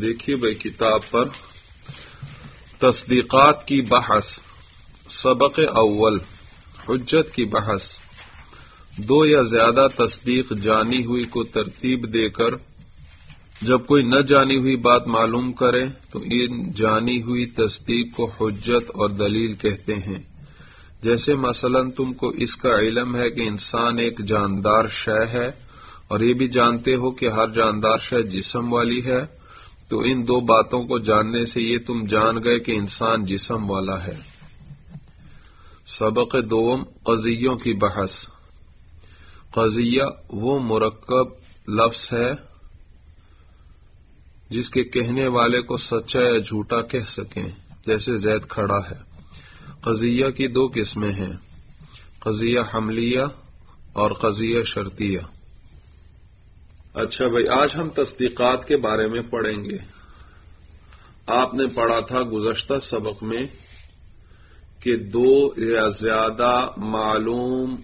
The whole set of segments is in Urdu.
دیکھیے بھائی کتاب پر تصدیقات کی بحث، سبق اول، حجت کی بحث۔ دو یا زیادہ تصدیق جانی ہوئی کو ترتیب دے کر جب کوئی نہ جانی ہوئی بات معلوم کرے تو ان جانی ہوئی تصدیق کو حجت اور دلیل کہتے ہیں۔ جیسے مثلا تم کو اس کا علم ہے کہ انسان ایک جاندار شے ہے اور یہ بھی جانتے ہو کہ ہر جاندار شے جسم والی ہے۔ تو ان دو باتوں کو جاننے سے یہ تم جان گئے کہ انسان جسم والا ہے۔ سبق دوم قضیوں کی بحث۔ قضیہ وہ مرکب لفظ ہے جس کے کہنے والے کو سچا یا جھوٹا کہہ سکیں، جیسے زید کھڑا ہے۔ قضیہ کی دو قسمیں ہیں۔ قضیہ حملیہ اور قضیہ شرطیہ۔ اچھا بھائی، آج ہم تصدیقات کے بارے میں پڑھیں گے۔ آپ نے پڑھا تھا گزشتہ سبق میں کہ دو یا زیادہ معلوم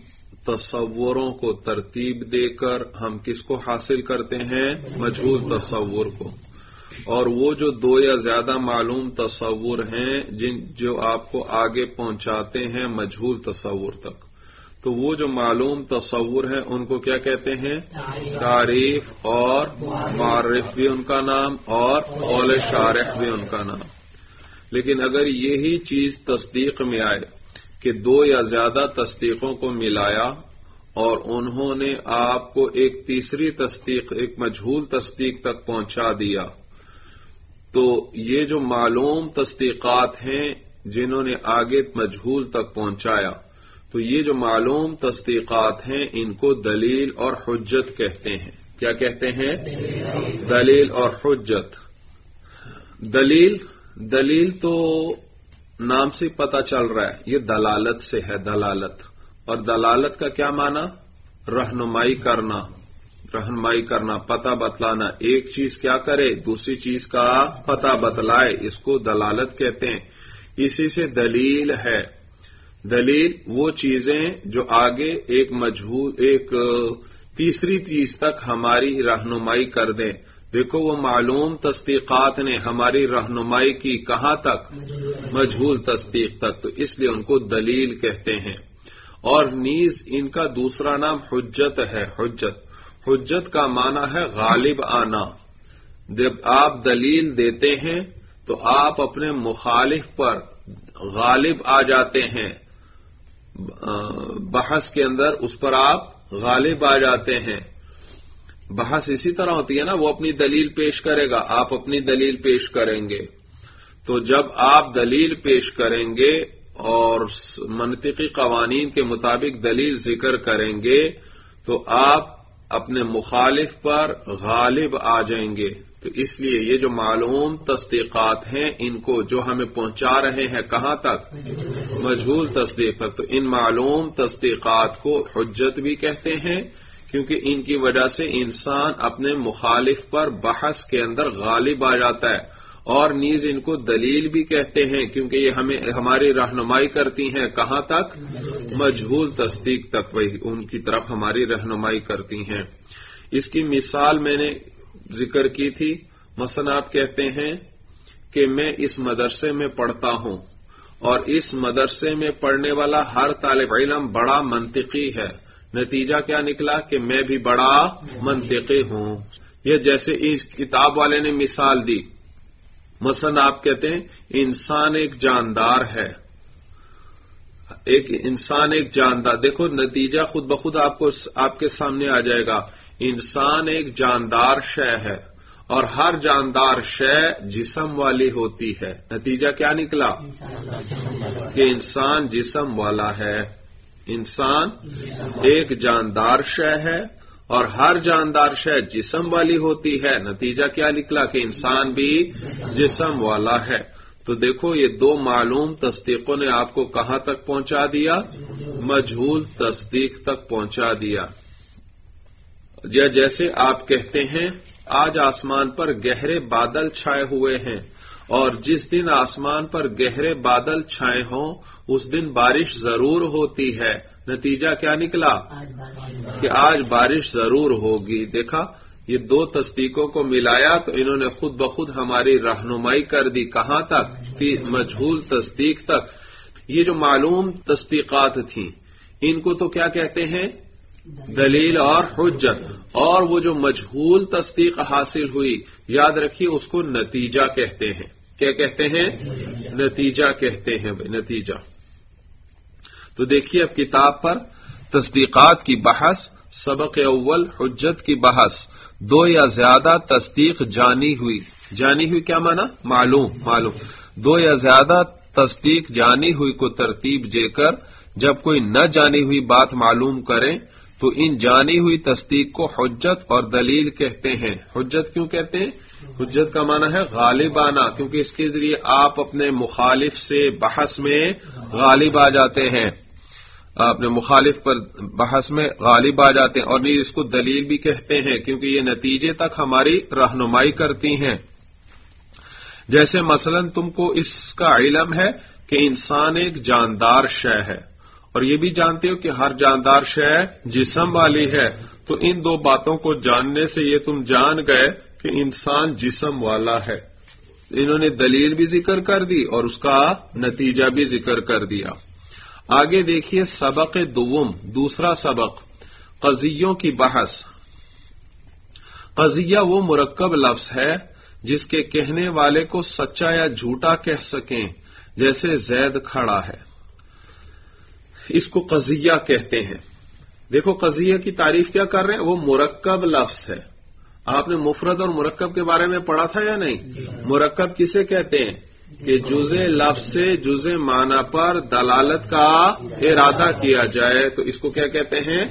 تصوروں کو ترتیب دے کر ہم کس کو حاصل کرتے ہیں؟ مجہور تصور کو۔ اور وہ جو دو یا زیادہ معلوم تصور ہیں، جن جو آپ کو آگے پہنچاتے ہیں مجہور تصور تک۔ تو وہ جو معلوم تصور ہیں ان کو کیا کہتے ہیں؟ تعریف اور معرف بھی ان کا نام اور قول شارح بھی ان کا نام۔ لیکن اگر یہی چیز تصدیق میں آئے کہ دو یا زیادہ تصدیقوں کو ملایا اور انہوں نے آپ کو ایک تیسری تصدیق ایک مجہول تصدیق تک پہنچا دیا تو یہ جو معلوم تصدیقات ہیں جنہوں نے آگے مجہول تک پہنچایا تو یہ جو معلوم تصدیقات ہیں، ان کو دلیل اور حجت کہتے ہیں۔ کیا کہتے ہیں؟ دلیل اور حجت۔ دلیل دلیل تو نام سے پتہ چل رہا ہے۔ یہ دلالت سے ہے، دلالت۔ اور دلالت کا کیا معنی؟ رہنمائی کرنا۔ رہنمائی کرنا، پتہ بتلانا۔ ایک چیز کیا کرے، دوسری چیز کا پتہ بتلائے۔ اس کو دلالت کہتے ہیں۔ اسی سے دلیل ہے۔ دلیل وہ چیزیں جو آگے ایک مجہور ایک تیسری چیز تک ہماری رہنمائی کر دیں۔ دیکھو وہ معلوم تصدیقات نے ہماری رہنمائی کی کہاں تک؟ مجہور تصدیق تک۔ تو اس لیے ان کو دلیل کہتے ہیں۔ اور نیز ان کا دوسرا نام حجت ہے، حجت۔ حجت کا معنی ہے غالب آنا۔ جب آپ دلیل دیتے ہیں تو آپ اپنے مخالف پر غالب آ جاتے ہیں۔ بحث کے اندر اس پر آپ غالب آ جاتے ہیں۔ بحث اسی طرح ہوتی ہے نا، وہ اپنی دلیل پیش کرے گا، آپ اپنی دلیل پیش کریں گے۔ تو جب آپ دلیل پیش کریں گے اور منطقی قوانین کے مطابق دلیل ذکر کریں گے، تو آپ اپنے مخالف پر غالب آ جائیں گے۔ تو اس لیے یہ جو معلوم تصدیقات ہیں، ان کو جو ہمیں پہنچا رہے ہیں کہاں تک؟ مجبور تصدیق تک۔ تو ان معلوم تصدیقات کو حجت بھی کہتے ہیں، کیونکہ ان کی وجہ سے انسان اپنے مخالف پر بحث کے اندر غالب آ جاتا ہے۔ اور نیز ان کو دلیل بھی کہتے ہیں، کیونکہ یہ ہمیں، ہماری رہنمائی کرتی ہیں کہاں تک؟ مجبور تصدیق تک۔ وہی ان کی طرف ہماری رہنمائی کرتی ہیں۔ اس کی مثال میں نے ذکر کی تھی۔ مثلا آپ کہتے ہیں کہ میں اس مدرسے میں پڑھتا ہوں اور اس مدرسے میں پڑھنے والا ہر طالب علم بڑا منطقی ہے۔ نتیجہ کیا نکلا کہ میں بھی بڑا منطقی ہوں۔ یہ جیسے اس کتاب والے نے مثال دی۔ مثلا آپ کہتے ہیں انسان ایک جاندار ہے۔ ایک انسان ایک جاندار۔ دیکھو، نتیجہ خود بخود آپ کو، آپ کے سامنے آ جائے گا۔ انسان ایک جاندار شے ہے اور ہر جاندار شے جسم والی ہوتی ہے۔ نتیجہ کیا نکلا؟ کہ انسان جسم والا ہے۔ انسان ایک جاندار شے ہے اور ہر جاندار شے جسم والی ہوتی ہے۔ نتیجہ کیا نکلا؟ کہ انسان بھی جسم والا ہے۔ تو دیکھو، یہ دو معلوم تصدیقوں نے آپ کو کہاں تک پہنچا دیا؟ مجہول تصدیق تک پہنچا دیا۔ یا جیسے آپ کہتے ہیں آج آسمان پر گہرے بادل چھائے ہوئے ہیں اور جس دن آسمان پر گہرے بادل چھائے ہوں اس دن بارش ضرور ہوتی ہے۔ نتیجہ کیا نکلا؟ کہ آج بارش ضرور ہوگی۔ دیکھا یہ دو تصدیقوں کو ملایا تو انہوں نے خود بخود ہماری رہنمائی کر دی۔ کہاں تک؟ مجہول تصدیق تک۔ یہ جو معلوم تصدیقات تھیں ان کو تو کیا کہتے ہیں؟ دلیل اور حجت، اور وہ جو مجہول تصدیق حاصل ہوئی، یاد رکھیے اس کو نتیجہ کہتے ہیں۔ کیا کہتے ہیں؟ نتیجہ کہتے ہیں نتیجہ۔ تو دیکھیے اب کتاب پر تصدیقات کی بحث، سبق اول حجت کی بحث، دو یا زیادہ تصدیق جانی ہوئی۔ جانی ہوئی کیا مانا معلوم معلوم۔ دو یا زیادہ تصدیق جانی ہوئی کو ترتیب دے کر، جب کوئی نہ جانی ہوئی بات معلوم کریں تو ان جانی ہوئی تصدیق کو حجت اور دلیل کہتے ہیں۔ حجت کیوں کہتے ہیں؟ حجت کا معنی ہے غالبانہ، کیونکہ اس کے ذریعے آپ اپنے مخالف سے بحث میں غالب آ جاتے ہیں۔ اپنے مخالف پر بحث میں غالب آ جاتے ہیں اور نہیں اس کو دلیل بھی کہتے ہیں، کیونکہ یہ نتیجے تک ہماری رہنمائی کرتی ہیں۔ جیسے مثلا تم کو اس کا علم ہے کہ انسان ایک جاندار شے ہے۔ اور یہ بھی جانتے ہو کہ ہر جاندار شے جسم والی ہے۔ تو ان دو باتوں کو جاننے سے یہ تم جان گئے کہ انسان جسم والا ہے۔ انہوں نے دلیل بھی ذکر کر دی اور اس کا نتیجہ بھی ذکر کر دیا۔ آگے دیکھیے سبق دوم، دوسرا سبق، قضیوں کی بحث۔ قضیہ وہ مرکب لفظ ہے جس کے کہنے والے کو سچا یا جھوٹا کہہ سکیں، جیسے زید کھڑا ہے۔ اس کو قضیہ کہتے ہیں۔ دیکھو قضیہ کی تعریف کیا کر رہے ہیں؟ وہ مرکب لفظ ہے۔ آپ نے مفرد اور مرکب کے بارے میں پڑھا تھا یا نہیں؟ مرکب کسے کہتے ہیں؟ کہ جز لفظ سے جز معنی پر دلالت کا ارادہ کیا جائے۔ تو اس کو کیا کہتے ہیں؟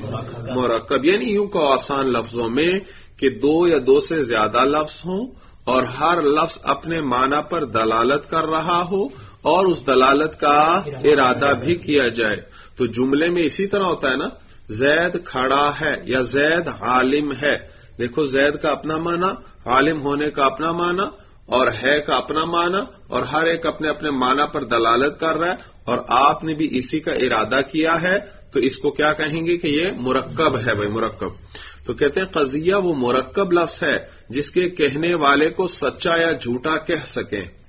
مرکب۔ یعنی یوں کو آسان لفظوں میں کہ دو یا دو سے زیادہ لفظ ہوں اور ہر لفظ اپنے معنی پر دلالت کر رہا ہو اور اس دلالت کا ارادہ بھی کیا جائے۔ تو جملے میں اسی طرح ہوتا ہے نا، زید کھڑا ہے یا زید عالم ہے۔ دیکھو، زید کا اپنا معنی، عالم ہونے کا اپنا معنی، اور ہے کا اپنا معنی، اور ہر ایک اپنے اپنے معنی پر دلالت کر رہا ہے، اور آپ نے بھی اسی کا ارادہ کیا ہے۔ تو اس کو کیا کہیں گے کہ یہ مرکب ہے بھائی، مرکب۔ تو کہتے ہیں، قضیہ وہ مرکب لفظ ہے جس کے کہنے والے کو سچا یا جھوٹا کہہ سکیں۔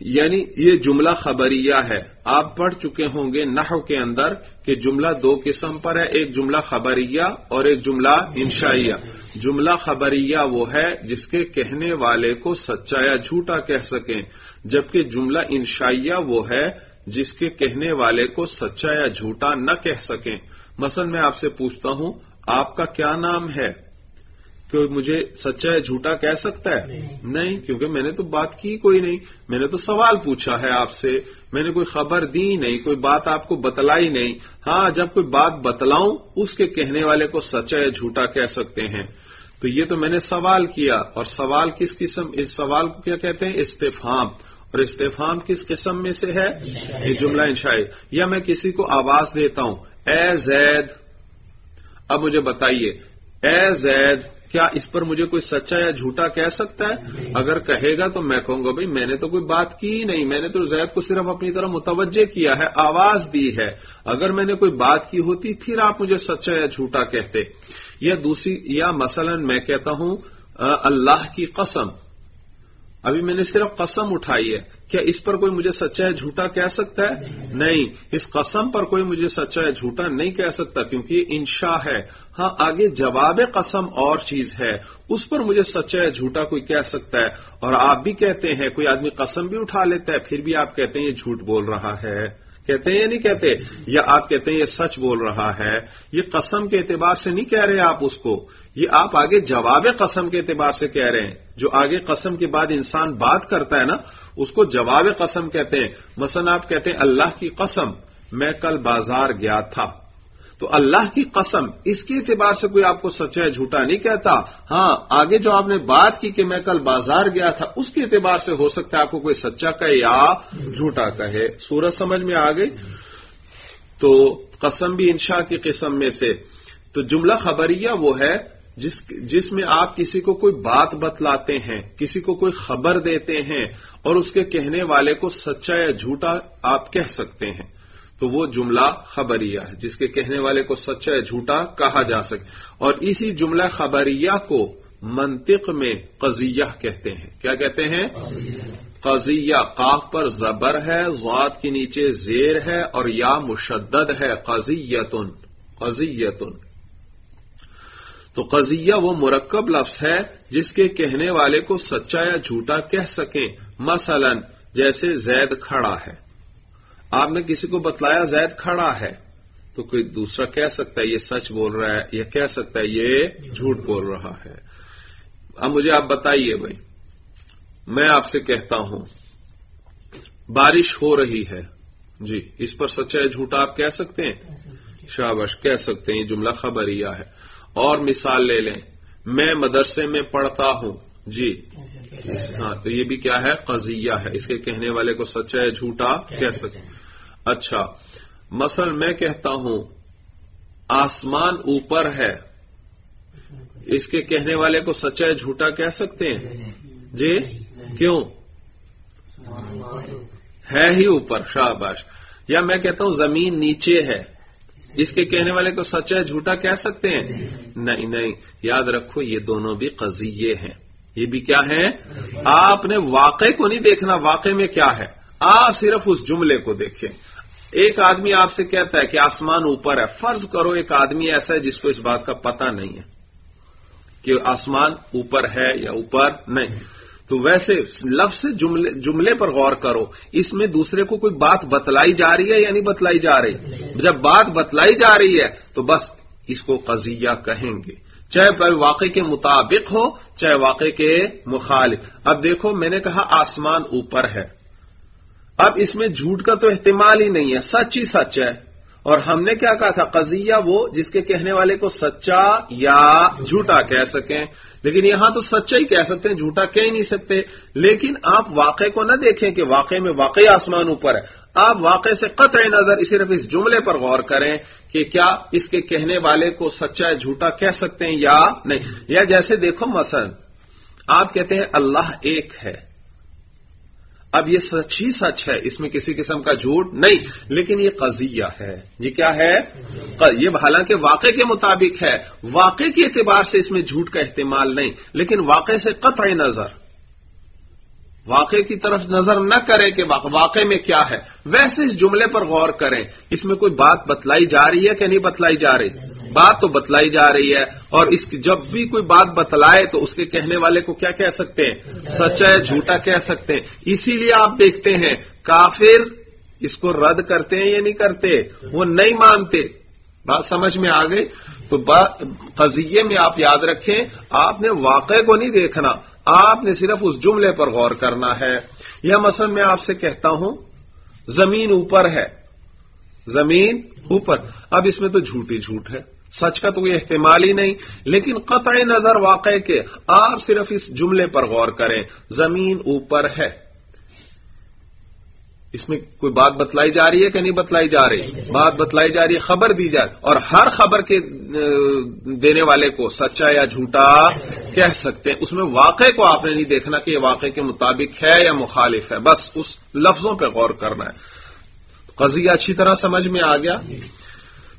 یعنی یہ جملہ خبریہ ہے۔ آپ پڑھ چکے ہوں گے نحو کے اندر کہ جملہ دو قسم پر ہے، ایک جملہ خبریہ اور ایک جملہ انشائیہ۔ جملہ خبریہ وہ ہے جس کے کہنے والے کو سچا یا جھوٹا کہہ سکیں، جبکہ جملہ انشائیہ وہ ہے جس کے کہنے والے کو سچا یا جھوٹا نہ کہہ سکیں۔ مثلا میں آپ سے پوچھتا ہوں، آپ کا کیا نام ہے؟ کہ مجھے سچا ہے جھوٹا کہہ سکتا ہے؟ نہیں۔ کیونکہ میں نے تو بات کی کوئی نہیں۔ میں نے تو سوال پوچھا ہے آپ سے۔ میں نے کوئی خبر دی نہیں کوئی بات آپ کو بتلائی نہیں۔ ہاں جب کوئی بات بتلاؤں اس کے کہنے والے کو سچا ہے جھوٹا کہہ سکتے ہیں۔ تو یہ تو میں نے سوال کیا۔ اور سوال کس قسم اس سوال کو کیا کہتے ہیں؟ استفام اور استفام کس قسم میں سے ہے؟ یہ جملہ انشائی یا میں کسی کو آواز دیتا ہوں۔ اے زید اب مجھے بتائیے۔ اے زید کیا اس پر مجھے کوئی سچا یا جھوٹا کہہ سکتا ہے؟ اگر کہے گا تو میں کہوں گا بھائی میں نے تو کوئی بات کی نہیں، میں نے تو زید کو صرف اپنی طرح متوجہ کیا ہے، آواز دی ہے۔ اگر میں نے کوئی بات کی ہوتی، پھر آپ مجھے سچا یا جھوٹا کہتے۔ یا دوسری، یا مثلا میں کہتا ہوں اللہ کی قسم۔ ابھی میں نے صرف قسم اٹھائی ہے۔ کیا اس پر کوئی مجھے سچا ہے جھوٹا کہہ سکتا ہے؟ نہیں۔ اس قسم پر کوئی مجھے سچا ہے جھوٹا نہیں کہہ سکتا کیونکہ یہ انشا ہے۔ ہاں آگے جواب قسم اور چیز ہے۔ اس پر مجھے سچا ہے جھوٹا کوئی کہہ سکتا ہے۔ اور آپ بھی کہتے ہیں، کوئی آدمی قسم بھی اٹھا لیتا ہے، پھر بھی آپ کہتے ہیں یہ جھوٹ بول رہا ہے۔ کہتے ہیں یا نہیں کہتے؟ یا آپ کہتے ہیں یہ سچ بول رہا ہے، یہ قسم کے اعتبار سے نہیں کہہ رہے آپ اس کو، یہ آپ آگے جواب قسم کے اعتبار سے کہہ رہے ہیں۔ جو آگے قسم کے بعد انسان بات کرتا ہے نا، اس کو جواب قسم کہتے ہیں۔ مثلا آپ کہتے ہیں اللہ کی قسم، میں کل بازار گیا تھا۔ تو اللہ کی قسم، اس کے اعتبار سے کوئی آپ کو سچا جھوٹا نہیں کہتا۔ ہاں آگے جو آپ نے بات کی کہ میں کل بازار گیا تھا، اس کے اعتبار سے ہو سکتا ہے آپ کو کوئی سچا کہے یا جھوٹا کہے۔ سورج سمجھ میں آ گئی؟ تو قسم بھی انشا کی قسم میں سے۔ تو جملہ خبریہ وہ ہے جس جس میں آپ کسی کو کوئی بات بتلاتے ہیں، کسی کو کوئی خبر دیتے ہیں اور اس کے کہنے والے کو سچا یا جھوٹا آپ کہہ سکتے ہیں۔ تو وہ جملہ خبریہ ہے، جس کے کہنے والے کو سچا یا جھوٹا کہا جا سکے اور اسی جملہ خبریہ کو منطق میں قضیہ کہتے ہیں۔ کیا کہتے ہیں؟ قضیہ قاف پر زبر ہے، ذات کے نیچے زیر ہے اور یا مشدد ہے، قضیتن قضیتن۔ تو قضیہ وہ مرکب لفظ ہے جس کے کہنے والے کو سچا یا جھوٹا کہہ سکیں۔ مثلا، جیسے زید کھڑا ہے۔ آپ نے کسی کو بتلایا زید کھڑا ہے تو کوئی دوسرا کہہ سکتا ہے یہ سچ بول رہا ہے، یا کہہ سکتا ہے یہ جھوٹ بول رہا ہے۔ اب مجھے آپ بتائیے بھائی، میں آپ سے کہتا ہوں، بارش ہو رہی ہے۔ جی اس پر سچا ہے جھوٹا آپ کہہ سکتے ہیں؟ شابش کہہ سکتے ہیں، یہ جملہ خبریہ ہے۔ اور مثال لے لیں، میں مدرسے میں پڑھتا ہوں۔ جی ہاں تو یہ بھی کیا ہے؟ قضیہ ہے۔ اس کے کہنے والے کو سچا ہے جھوٹا کہہ سکتے اچھا مثلا میں کہتا ہوں آسمان اوپر ہے۔ اس کے کہنے والے کو سچا ہے جھوٹا کہہ سکتے ہیں؟ جی؟ کیوں؟ ہے ہی اوپر شاباش۔ یا میں کہتا ہوں زمین نیچے ہے۔ اس کے کہنے والے کو سچا ہے جھوٹا کہہ سکتے ہیں؟ نہیں نہیں۔ یاد رکھو یہ دونوں بھی قضیے ہیں۔ یہ بھی کیا ہے؟ آپ نے واقع کو نہیں دیکھنا واقع میں کیا ہے؟ آپ صرف اس جملے کو دیکھیں۔ ایک آدمی آپ سے کہتا ہے کہ آسمان اوپر ہے۔ فرض کرو ایک آدمی ایسا ہے جس کو اس بات کا پتہ نہیں ہے کہ آسمان اوپر ہے یا اوپر نہیں۔ تو ویسے لفظ جملے جملے پر غور کرو۔ اس میں دوسرے کو کوئی بات بتلائی جا رہی ہے یا نہیں بتلائی جا رہی؟ جب بات بتلائی جا رہی ہے تو بس اس کو قضیہ کہیں گے۔ چاہے واقع کے مطابق ہو، چاہے واقع کے مخالف۔ اب دیکھو، میں نے کہا آسمان اوپر ہے۔ اب اس میں جھوٹ کا تو احتمال ہی نہیں ہے، سچ ہی سچ ہے۔ اور ہم نے کیا کہا تھا؟ قضیہ وہ جس کے کہنے والے کو سچا یا جھوٹا کہہ سکیں۔ لیکن یہاں تو سچا ہی کہہ سکتے ہیں، جھوٹا کہہ نہیں سکتے۔ لیکن آپ واقع کو نہ دیکھیں کہ واقع میں واقعی آسمان اوپر ہے۔ آپ واقع سے قطع نظر صرف اس جملے پر غور کریں کہ کیا اس کے کہنے والے کو سچا جھوٹا کہہ سکتے ہیں یا نہیں؟ یا جیسے دیکھو مثلا، آپ کہتے ہیں اللہ ایک ہے۔ اب یہ سچ ہی سچ ہے، اس میں کسی قسم کا جھوٹ نہیں، لیکن یہ قضیہ ہے۔ یہ کیا ہے؟ یہ حالانکہ واقع کے مطابق ہے۔ واقع کے اعتبار سے اس میں جھوٹ کا احتمال نہیں، لیکن واقع سے قطع نظر۔ واقع کی طرف نظر نہ کریں کہ واقع میں کیا ہے۔ ویسے اس جملے پر غور کریں۔ اس میں کوئی بات بتلائی جا رہی ہے کہ نہیں بتلائی جا رہی؟ بات تو بتلائی جا رہی ہے اور اس کی جب بھی کوئی بات بتلائے تو اس کے کہنے والے کو کیا کہہ سکتے ہیں؟ سچا ہے جھوٹا کہہ سکتے ہیں۔ اسی لیے آپ دیکھتے ہیں، کافر اس کو رد کرتے ہیں یا نہیں کرتے؟ وہ نہیں مانتے۔ بات سمجھ میں آ گئی؟ تو قضیے میں آپ یاد رکھیں، آپ نے واقع کو نہیں دیکھنا۔ آپ نے صرف اس جملے پر غور کرنا ہے یا مثلا میں آپ سے کہتا ہوں، زمین اوپر ہے۔ زمین اوپر۔ اب اس میں تو جھوٹی جھوٹ ہے۔ سچ کا تو کوئی احتمال ہی نہیں، لیکن قطع نظر واقع کے آپ صرف اس جملے پر غور کریں، زمین اوپر ہے۔ اس میں کوئی بات بتلائی جا رہی ہے کہ نہیں بتلائی جا رہی؟ بات بتلائی جا رہی ہے، خبر دی جائے اور ہر خبر کے دینے والے کو سچا یا جھوٹا کہہ سکتے ہیں۔ اس میں واقع کو آپ نے نہیں دیکھنا کہ یہ واقع کے مطابق ہے یا مخالف ہے۔ بس اس لفظوں پہ غور کرنا ہے۔ قضیہ اچھی طرح سمجھ میں آ گیا؟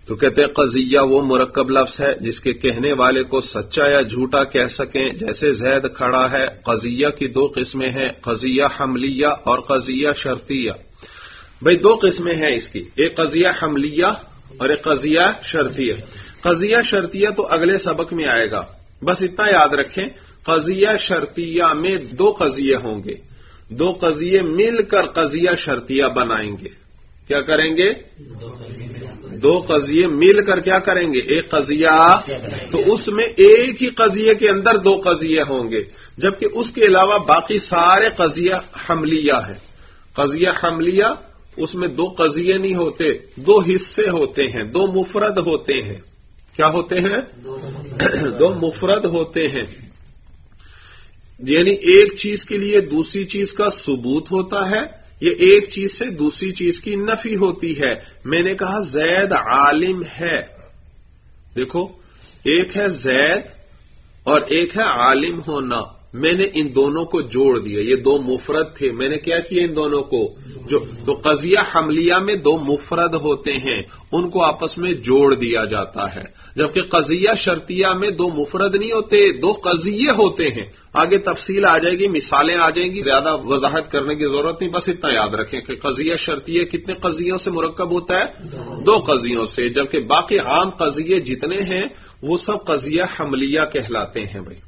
تو کہتے ہیں قضیہ وہ مرکب لفظ ہے جس کے کہنے والے کو سچا یا جھوٹا کہہ سکیں۔ جیسے زید کھڑا ہے، قضیہ کی دو قسمیں ہیں، قضیہ حملیہ اور قضیہ شرطیہ۔ بھائی دو قسمیں ہیں اس کی، ایک قضیہ حملیہ اور ایک قضیہ شرطیہ۔ قضیہ شرطیہ تو اگلے سبق میں آئے گا۔ بس اتنا یاد رکھیں، قضیہ شرطیہ میں دو قضیے ہوں گے۔ دو قضیے مل کر قضیہ شرطیہ بنائیں گے۔ کیا کریں گے؟ دو قضیے مل کر کیا کریں گے؟ ایک قضیہ، تو اس میں ایک ہی قضیے کے اندر دو قضیے ہوں گے۔ جبکہ اس کے علاوہ باقی سارے قضیہ حملیہ ہے قضیہ حملیہ اس میں دو قضیے نہیں ہوتے، دو حصے ہوتے ہیں، دو مفرد ہوتے ہیں۔ کیا ہوتے ہیں؟ دو مفرد ہوتے ہیں۔ یعنی ایک چیز کے لیے دوسری چیز کا ثبوت ہوتا ہے، یہ ایک چیز سے دوسری چیز کی نفی ہوتی ہے۔ میں نے کہا زید عالم ہے۔ دیکھو، ایک ہے زید اور ایک ہے عالم ہونا۔ میں نے ان دونوں کو جوڑ دیا، یہ دو مفرد تھے۔ میں نے کیا کیا ان دونوں کو؟ جو تو قضیہ حملیہ میں دو مفرد ہوتے ہیں، ان کو آپس میں جوڑ دیا جاتا ہے۔ جبکہ قضیہ شرطیہ میں دو مفرد نہیں ہوتے، دو قضیے ہوتے ہیں۔ آگے تفصیل آ جائے گی، مثالیں آ جائیں گی، زیادہ وضاحت کرنے کی ضرورت نہیں، بس اتنا یاد رکھیں کہ قضیہ شرطیہ کتنے قضیوں سے مرکب ہوتا ہے؟ دو قضیوں سے۔ جبکہ باقی عام قضیے جتنے ہیں، وہ سب قضیہ حملیہ کہلاتے ہیں بھائی۔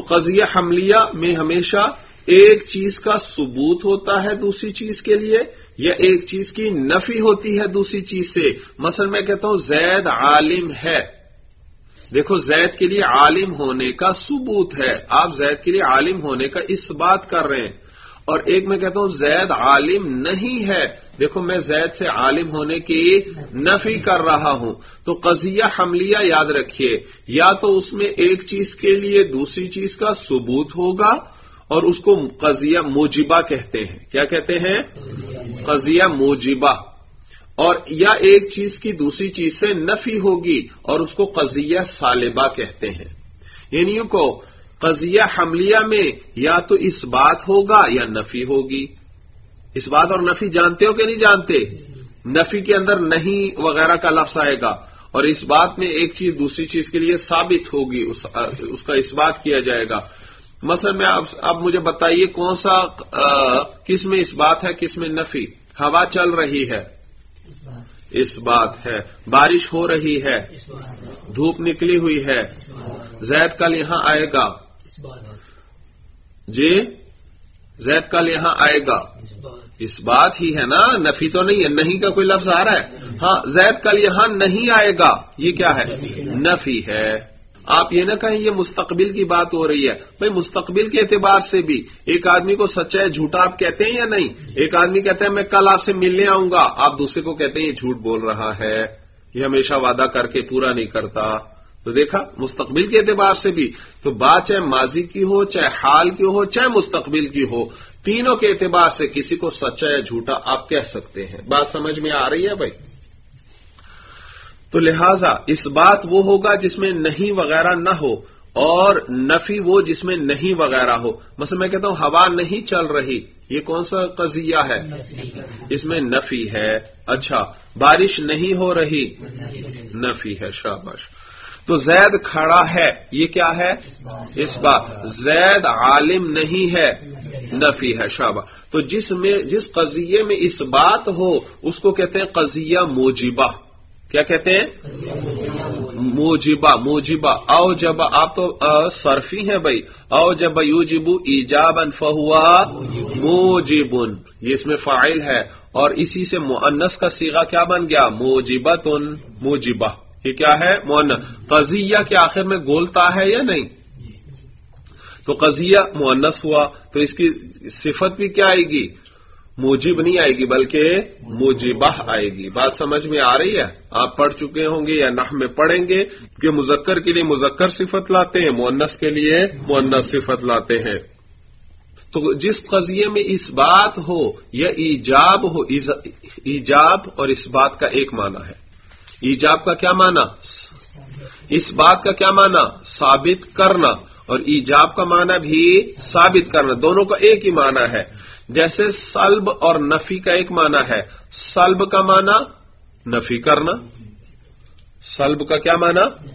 تو قضیہ حملیہ میں ہمیشہ ایک چیز کا ثبوت ہوتا ہے دوسری چیز کے لیے، یا ایک چیز کی نفی ہوتی ہے دوسری چیز سے۔ مثلا میں کہتا ہوں، زید عالم ہے۔ دیکھو، زید کے لیے عالم ہونے کا ثبوت ہے۔ آپ زید کے لیے عالم ہونے کا اس بات کر رہے ہیں۔ اور ایک میں کہتا ہوں، زید عالم نہیں ہے۔ دیکھو، میں زید سے عالم ہونے کی نفی کر رہا ہوں۔ تو قضیہ حملیہ یاد رکھیے، یا تو اس میں ایک چیز کے لیے دوسری چیز کا ثبوت ہوگا اور اس کو قضیہ موجبہ کہتے ہیں۔ کیا کہتے ہیں؟ قضیہ موجبہ۔ اور یا ایک چیز کی دوسری چیز سے نفی ہوگی اور اس کو قضیہ سالبہ کہتے ہیں۔ یعنی کو قضیہ حملیہ میں یا تو اس بات ہوگا یا نفی ہوگی۔ اس بات اور نفی جانتے ہو کہ نہیں جانتے؟ نفی کے اندر نہیں وغیرہ کا لفظ آئے گا۔ اور اس بات میں ایک چیز دوسری چیز کے لیے ثابت ہوگی اس کا اس بات کیا جائے گا۔ مثلا میں اب مجھے بتائیے کون سا کس میں اس بات ہے کس میں نفی؟ ہوا چل رہی ہے۔ اس بات۔ ہے۔ بارش ہو رہی ہے۔ دھوپ نکلی ہوئی ہے۔ زید کل یہاں آئے گا۔ جی زید کل یہاں آئے گا۔ اس بات ہی ہے نا، نفی تو نہیں ہے، نہیں کا کوئی لفظ آ رہا ہے۔ ہاں زید کل یہاں نہیں آئے گا۔ یہ کیا ہے؟ نفی ہے۔ آپ یہ نہ کہیں یہ مستقبل کی بات ہو رہی ہے۔ بھائی، مستقبل کے اعتبار سے بھی ایک آدمی کو سچا ہے جھوٹا آپ کہتے ہیں یا نہیں؟ ایک آدمی کہتے ہیں میں کل آپ سے ملنے آؤں گا۔ آپ دوسرے کو کہتے ہیں، یہ جھوٹ بول رہا ہے۔ یہ ہمیشہ وعدہ کر کے پورا نہیں کرتا۔ تو دیکھا، مستقبل کے اعتبار سے بھی تو بات چاہے ماضی کی ہو، چاہے حال کی ہو، چاہے مستقبل کی ہو، تینوں کے اعتبار سے کسی کو سچا یا جھوٹا آپ کہہ سکتے ہیں۔ بات سمجھ میں آ رہی ہے بھائی؟ تو لہذا اس بات وہ ہوگا جس میں نہیں وغیرہ نہ ہو اور نفی وہ جس میں نہیں وغیرہ ہو۔ مثلا میں کہتا ہوں، ہوا نہیں چل رہی، یہ کون سا قضیہ ہے؟ اس میں نفی ہے۔ اچھا بارش نہیں ہو رہی، نفی ہے شابش تو زید کھڑا ہے۔ یہ کیا ہے؟ اس بات۔ زید عالم نہیں ہے۔ نفی ہے شابہ۔ تو جس میں، جس قضیے میں اس بات ہو، اس کو کہتے ہیں قضیہ موجبہ۔ کیا کہتے ہیں؟ موجبہ موجبہ۔ او جب آپ تو صرفی ہیں بھائی۔ او جب یو جبو ایجاب فہوا موجبن۔ یہ اس میں فائل ہے۔ اور اسی سے معنس کا سیگا کیا بن گیا؟ موجبہ تن موجبہ۔ یہ کیا ہے؟ مونس قضیہ کے آخر میں گولتا ہے یا نہیں؟ تو قضیہ مونس ہوا، تو اس کی صفت بھی کیا آئے گی؟ موجب نہیں آئے گی، بلکہ موجبہ آئے گی۔ بات سمجھ میں آ رہی ہے؟ آپ پڑھ چکے ہوں گے یا نح میں پڑھیں گے کہ مذکر کے لیے مذکر صفت لاتے ہیں مونس کے لیے مونس صفت لاتے ہیں۔ تو جس قضیے میں اس بات ہو یا ایجاب ہو ایجاب اور اس بات کا ایک معنی ہے۔ ایجاب کا کیا معنی؟ اس بات کا کیا معنی؟ ثابت کرنا اور ایجاب کا معنی بھی ثابت کرنا، دونوں کا ایک ہی معنی ہے۔ جیسے سلب اور نفی کا ایک معنی ہے۔ سلب کا معنی، نفی کرنا۔ سلب کا کیا معنی؟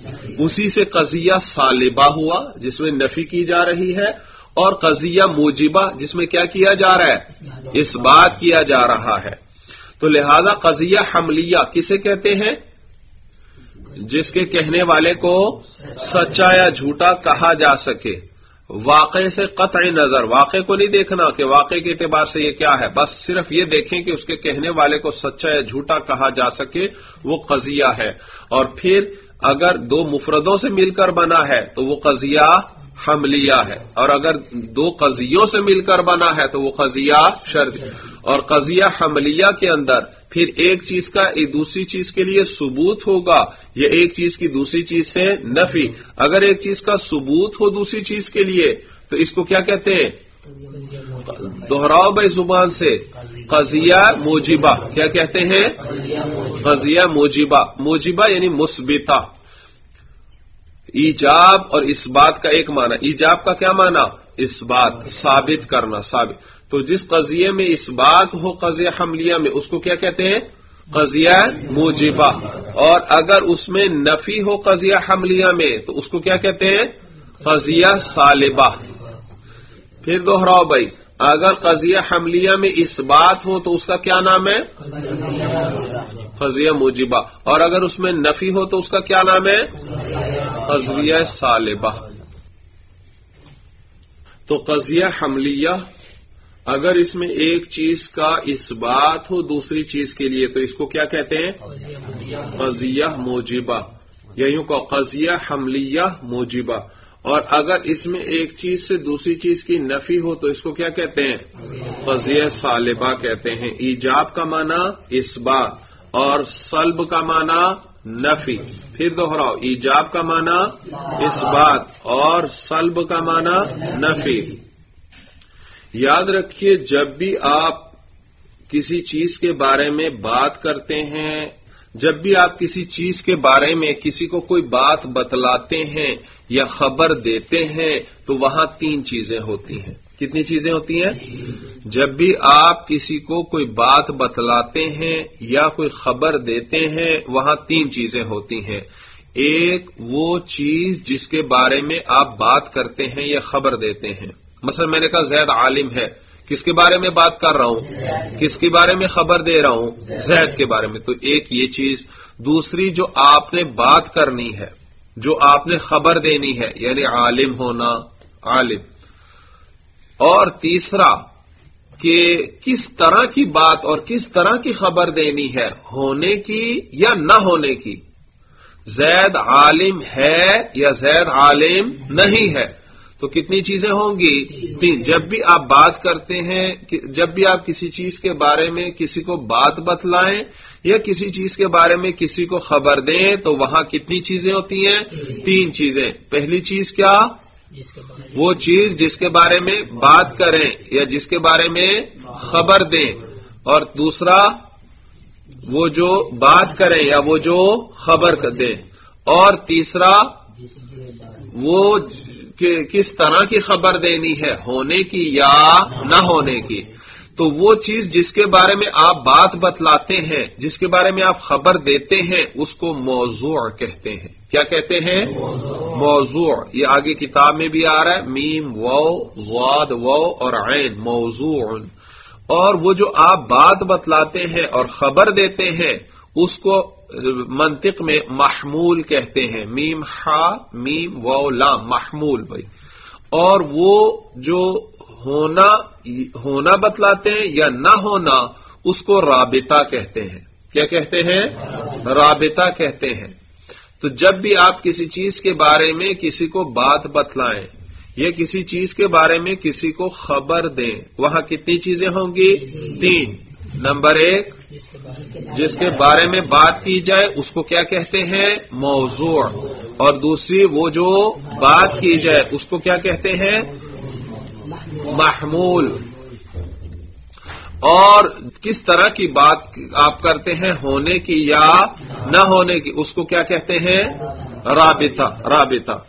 اسی سے قضیہ سالبہ ہوا، جس میں نفی کی جا رہی ہے، اور قضیہ موجبہ، جس میں کیا کیا جا رہا ہے؟ اس بات کیا جا رہا ہے۔ تو لہذا قضیہ حملیہ کسے کہتے ہیں؟ جس کے کہنے والے کو سچا یا جھوٹا کہا جا سکے۔ واقع سے قطع نظر واقع کو نہیں دیکھنا کہ واقع کے اعتبار سے یہ کیا ہے۔ بس صرف یہ دیکھیں کہ اس کے کہنے والے کو سچا یا جھوٹا کہا جا سکے، وہ قضیہ ہے۔ اور پھر اگر دو مفردوں سے مل کر بنا ہے تو وہ قضیہ حملیہ ہے۔ اور اگر دو قضیوں سے مل کر بنا ہے تو وہ قضیہ شرط اور قضیہ حملیہ کے اندر پھر ایک چیز کا، ایک دوسری چیز کے لیے ثبوت ہوگا۔ یا ایک چیز کی دوسری چیز سے نفی۔ اگر ایک چیز کا ثبوت ہو دوسری چیز کے لیے، تو اس کو کیا کہتے ہیں؟ دوہراؤ بھائی زبان سے۔ قضیہ موجبہ۔ کیا کہتے ہیں؟ قضیہ موجبہ۔ موجبہ یعنی مثبتہ۔ ایجاب اور اس بات کا ایک معنی۔ ایجاب کا کیا معنی؟ اس بات ثابت کرنا، ثابت۔ تو جس قضیے میں اس بات ہو قضیہ حملیہ میں، اس کو کیا کہتے ہیں؟ قضیہ موجبہ۔ اور اگر اس میں نفی ہو قضیہ حملیہ میں، تو اس کو کیا کہتے ہیں؟ قضیہ صالبہ۔ پھر دوہراؤ بھائی، اگر قضیہ حملیہ میں اس بات ہو، تو اس کا کیا نام ہے؟ قضیہ موجبہ۔ اور اگر اس میں نفی ہو، تو اس کا کیا نام ہے؟ قضیہ صالبہ۔ تو قضیہ حملیہ اگر اس میں ایک چیز کا اس بات ہو دوسری چیز کے لیے، تو اس کو کیا کہتے ہیں؟ قضیہ موجبہ یعنی یوں کو قضیہ حملیہ موجبہ۔ اور اگر اس میں ایک چیز سے دوسری چیز کی نفی ہو، تو اس کو کیا کہتے ہیں؟ قضیہ صالبہ کہتے ہیں۔ ایجاب کا معنی اس بات اور سلب کا معنی نفی۔ پھر دوہراؤ، ایجاب کا معنی اس بات اور سلب کا معنی نفی۔ یاد رکھیے جب بھی آپ کسی چیز کے بارے میں بات کرتے ہیں، جب بھی آپ کسی چیز کے بارے میں کسی کو کوئی بات بتلاتے ہیں یا خبر دیتے ہیں، تو وہاں تین چیزیں ہوتی ہیں۔ کتنی چیزیں ہوتی ہیں؟ جب بھی آپ کسی کو کوئی بات بتلاتے ہیں یا کوئی خبر دیتے ہیں، وہاں تین چیزیں ہوتی ہیں۔ ایک وہ چیز جس کے بارے میں آپ بات کرتے ہیں یا خبر دیتے ہیں۔ مثلا میں نے کہا زید عالم ہے، کس کے بارے میں بات کر رہا ہوں؟ کس کے بارے میں خبر دے رہا ہوں؟ زید کے بارے میں۔ تو ایک یہ چیز، دوسری جو آپ نے بات کرنی ہے، جو آپ نے خبر دینی ہے یعنی عالم ہونا، عالم۔ اور تیسرا، کہ کس طرح کی بات اور کس طرح کی خبر دینی ہے، ہونے کی یا نہ ہونے کی؟ زید عالم ہے یا زید عالم نہیں ہے؟ تو کتنی چیزیں ہوں گی؟ تین، جب بھی آپ بات کرتے ہیں جب بھی آپ کسی چیز کے بارے میں کسی کو بات بتلائیں یا کسی چیز کے بارے میں کسی کو خبر دیں تو وہاں کتنی چیزیں ہوتی ہیں؟ تین چیزیں۔ پہلی چیز کیا؟ وہ چیز جس کے بارے میں بات کریں یا جس کے بارے میں خبر دیں۔ اور دوسرا، وہ جو بات کریں یا وہ جو خبر دیں۔ اور تیسرا، وہ کہ کس طرح کی خبر دینی ہے، ہونے کی یا نہ ہونے کی۔ تو وہ چیز جس کے بارے میں آپ بات بتلاتے ہیں، جس کے بارے میں آپ خبر دیتے ہیں، اس کو موضوع کہتے ہیں۔ کیا کہتے ہیں؟ موضوع۔ یہ آگے کتاب میں بھی آ رہا ہے، میم واد و اور عین، موضوع۔ اور وہ جو آپ بات بتلاتے ہیں اور خبر دیتے ہیں اس کو منطق میں محمول کہتے ہیں۔ میم ہا میم و لام محمول بھائی۔ اور وہ جو ہونا ہونا بتلاتے ہیں یا نہ ہونا، اس کو رابطہ کہتے ہیں۔ کیا کہتے ہیں؟ رابطہ کہتے ہیں۔ تو جب بھی آپ کسی چیز کے بارے میں کسی کو بات بتلائیں، یا کسی چیز کے بارے میں کسی کو خبر دیں، وہاں کتنی چیزیں ہوں گی؟ تین۔ نمبر ایک جس کے بارے میں بات کی جائے اس کو کیا کہتے ہیں؟ موضوع۔ اور دوسری وہ جو بات کی جائے اس کو کیا کہتے ہیں؟ محمول۔ اور کس طرح کی بات آپ کرتے ہیں؟ ہونے کی یا نہ ہونے کی اس کو کیا کہتے ہیں؟ رابطہ رابطہ۔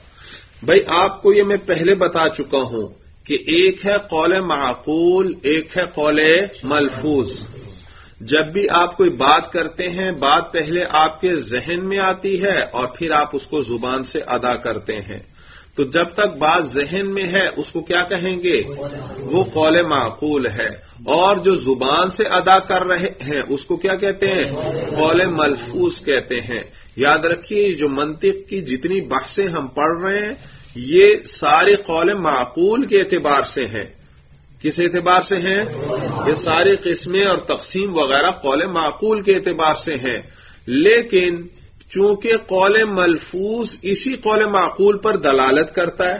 بھائی آپ کو یہ میں پہلے بتا چکا ہوں۔ کہ ایک ہے قول معقول، ایک ہے قول ملفوظ۔ جب بھی آپ کوئی بات کرتے ہیں، بات پہلے آپ کے ذہن میں آتی ہے اور پھر آپ اس کو زبان سے ادا کرتے ہیں۔ تو جب تک بات ذہن میں ہے، اس کو کیا کہیں گے؟ وہ قول معقول ہے۔ اور جو زبان سے ادا کر رہے ہیں، اس کو کیا کہتے ہیں؟ قول ملفوظ کہتے ہیں۔ یاد رکھیے جو منطق کی جتنی بحثیں ہم پڑھ رہے ہیں یہ سارے قول معقول کے اعتبار سے ہیں۔ کس اعتبار سے ہیں؟ یہ ساری قسمیں اور تقسیم وغیرہ قول معقول کے اعتبار سے ہیں۔ لیکن چونکہ قول ملفوظ اسی قول معقول پر دلالت کرتا ہے،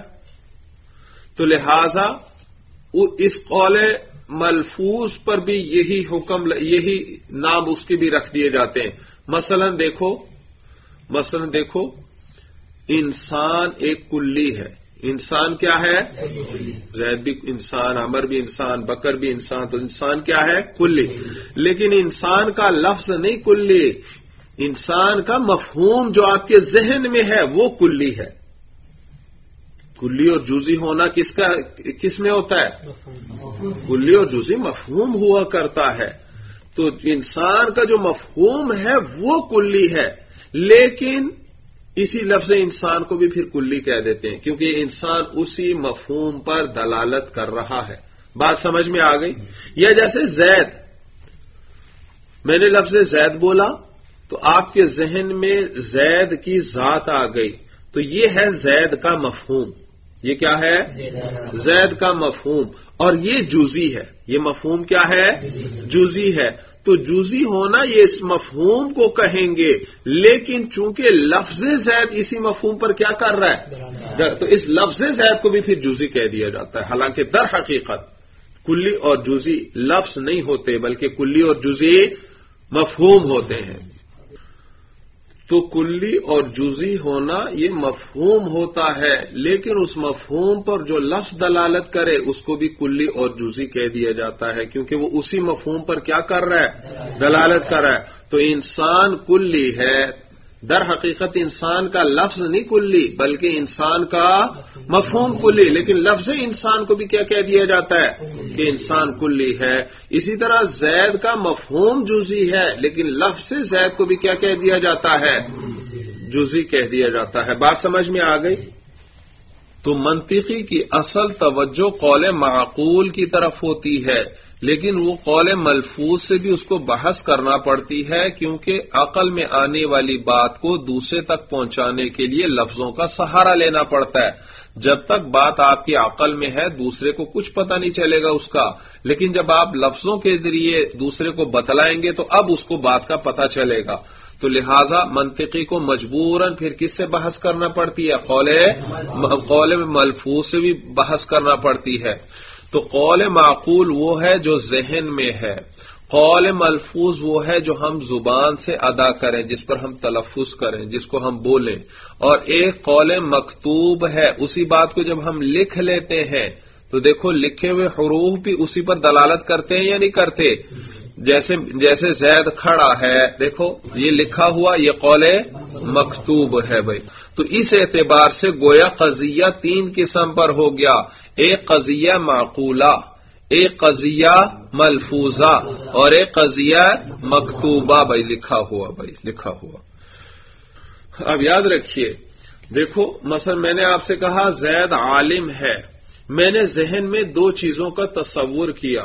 تو لہذا اس قول ملفوظ پر بھی یہی حکم، یہی نام اس کے بھی رکھ دیے جاتے ہیں۔ مثلا دیکھو مثلا دیکھو انسان ایک کلی ہے۔ انسان کیا ہے؟ زید بھی انسان امر بھی انسان، بکر بھی انسان، تو انسان کیا ہے؟ کلی۔ لیکن انسان کا لفظ نہیں کلی۔ انسان کا مفہوم جو آپ کے ذہن میں ہے، وہ کلی ہے۔ کلی اور جوزی ہونا کس کا، کس میں ہوتا ہے؟ کلی اور جوزی مفہوم ہوا کرتا ہے۔ تو انسان کا جو مفہوم ہے، وہ کلی ہے۔ لیکن اسی لفظ انسان کو بھی پھر کلی کہہ دیتے ہیں، کیونکہ انسان اسی مفہوم پر دلالت کر رہا ہے۔ بات سمجھ میں آ گئی؟ یا جیسے زید، میں نے لفظ زید بولا تو آپ کے ذہن میں زید کی ذات آ گئی۔ تو یہ ہے زید کا مفہوم۔ یہ کیا ہے؟ زید کا مفہوم۔ اور یہ جوزی ہے۔ یہ مفہوم کیا ہے؟ جوزی ہے۔ تو جوزی ہونا یہ اس مفہوم کو کہیں گے۔ لیکن چونکہ لفظ زید اسی مفہوم پر کیا کر رہا ہے؟ تو اس لفظ زید کو بھی پھر جوزی کہہ دیا جاتا ہے۔ حالانکہ در حقیقت کلی اور جوزی لفظ نہیں ہوتے بلکہ کلی اور جزی مفہوم ہوتے ہیں۔ تو کلی اور جزی ہونا یہ مفہوم ہوتا ہے، لیکن اس مفہوم پر جو لفظ دلالت کرے، اس کو بھی کلی اور جزی کہہ دیا جاتا ہے، کیونکہ وہ اسی مفہوم پر کیا کر رہا ہے؟ دلالت کر رہا ہے۔ تو انسان کلی ہے در حقیقت انسان کا لفظ نہیں کلی، بلکہ انسان کا مفہوم کلی۔ لیکن لفظ انسان کو بھی کیا کہہ دیا جاتا ہے؟ کہ انسان کلی ہے۔ اسی طرح زید کا مفہوم جزی ہے، لیکن لفظ زید کو بھی کیا کہہ دیا جاتا ہے؟ جزی کہہ دیا جاتا ہے۔ بات سمجھ میں آ گئی؟ تو منطقی کی اصل توجہ قول معقول کی طرف ہوتی ہے۔ لیکن وہ قول ملفوظ سے بھی اس کو بحث کرنا پڑتی ہے کیونکہ عقل میں آنے والی بات کو دوسرے تک پہنچانے کے لیے لفظوں کا سہارا لینا پڑتا ہے۔ جب تک بات آپ کی عقل میں ہے، دوسرے کو کچھ پتہ نہیں چلے گا اس کا۔ لیکن جب آپ لفظوں کے ذریعے دوسرے کو بتلائیں گے تو اب اس کو بات کا پتہ چلے گا۔ تو لہذا منطقی کو مجبوراً پھر کس سے بحث کرنا پڑتی ہے؟ قول ملفوظ سے بھی بحث کرنا پڑتی ہے۔ تو قول معقول وہ ہے جو ذہن میں ہے۔ قول ملفوظ وہ ہے جو ہم زبان سے ادا کریں، جس پر ہم تلفظ کریں، جس کو ہم بولیں۔ اور ایک قول مکتوب ہے، اسی بات کو جب ہم لکھ لیتے ہیں، تو دیکھو لکھے ہوئے حروف بھی اسی پر دلالت کرتے ہیں یا نہیں کرتے؟ جیسے جیسے زید کھڑا ہے، دیکھو، یہ لکھا ہوا، یہ قول مکتوب ہے بھائی۔ تو اس اعتبار سے گویا قضیہ تین قسم پر ہو گیا۔ ایک قضیہ معقولہ، ایک قضیہ ملفوظہ اور ایک قضیہ مکتوبہ بھائی، لکھا ہوا بھائی، لکھا ہوا۔ اب یاد رکھیے، دیکھو، مثلا میں نے آپ سے کہا زید عالم ہے۔ میں نے ذہن میں دو چیزوں کا تصور کیا۔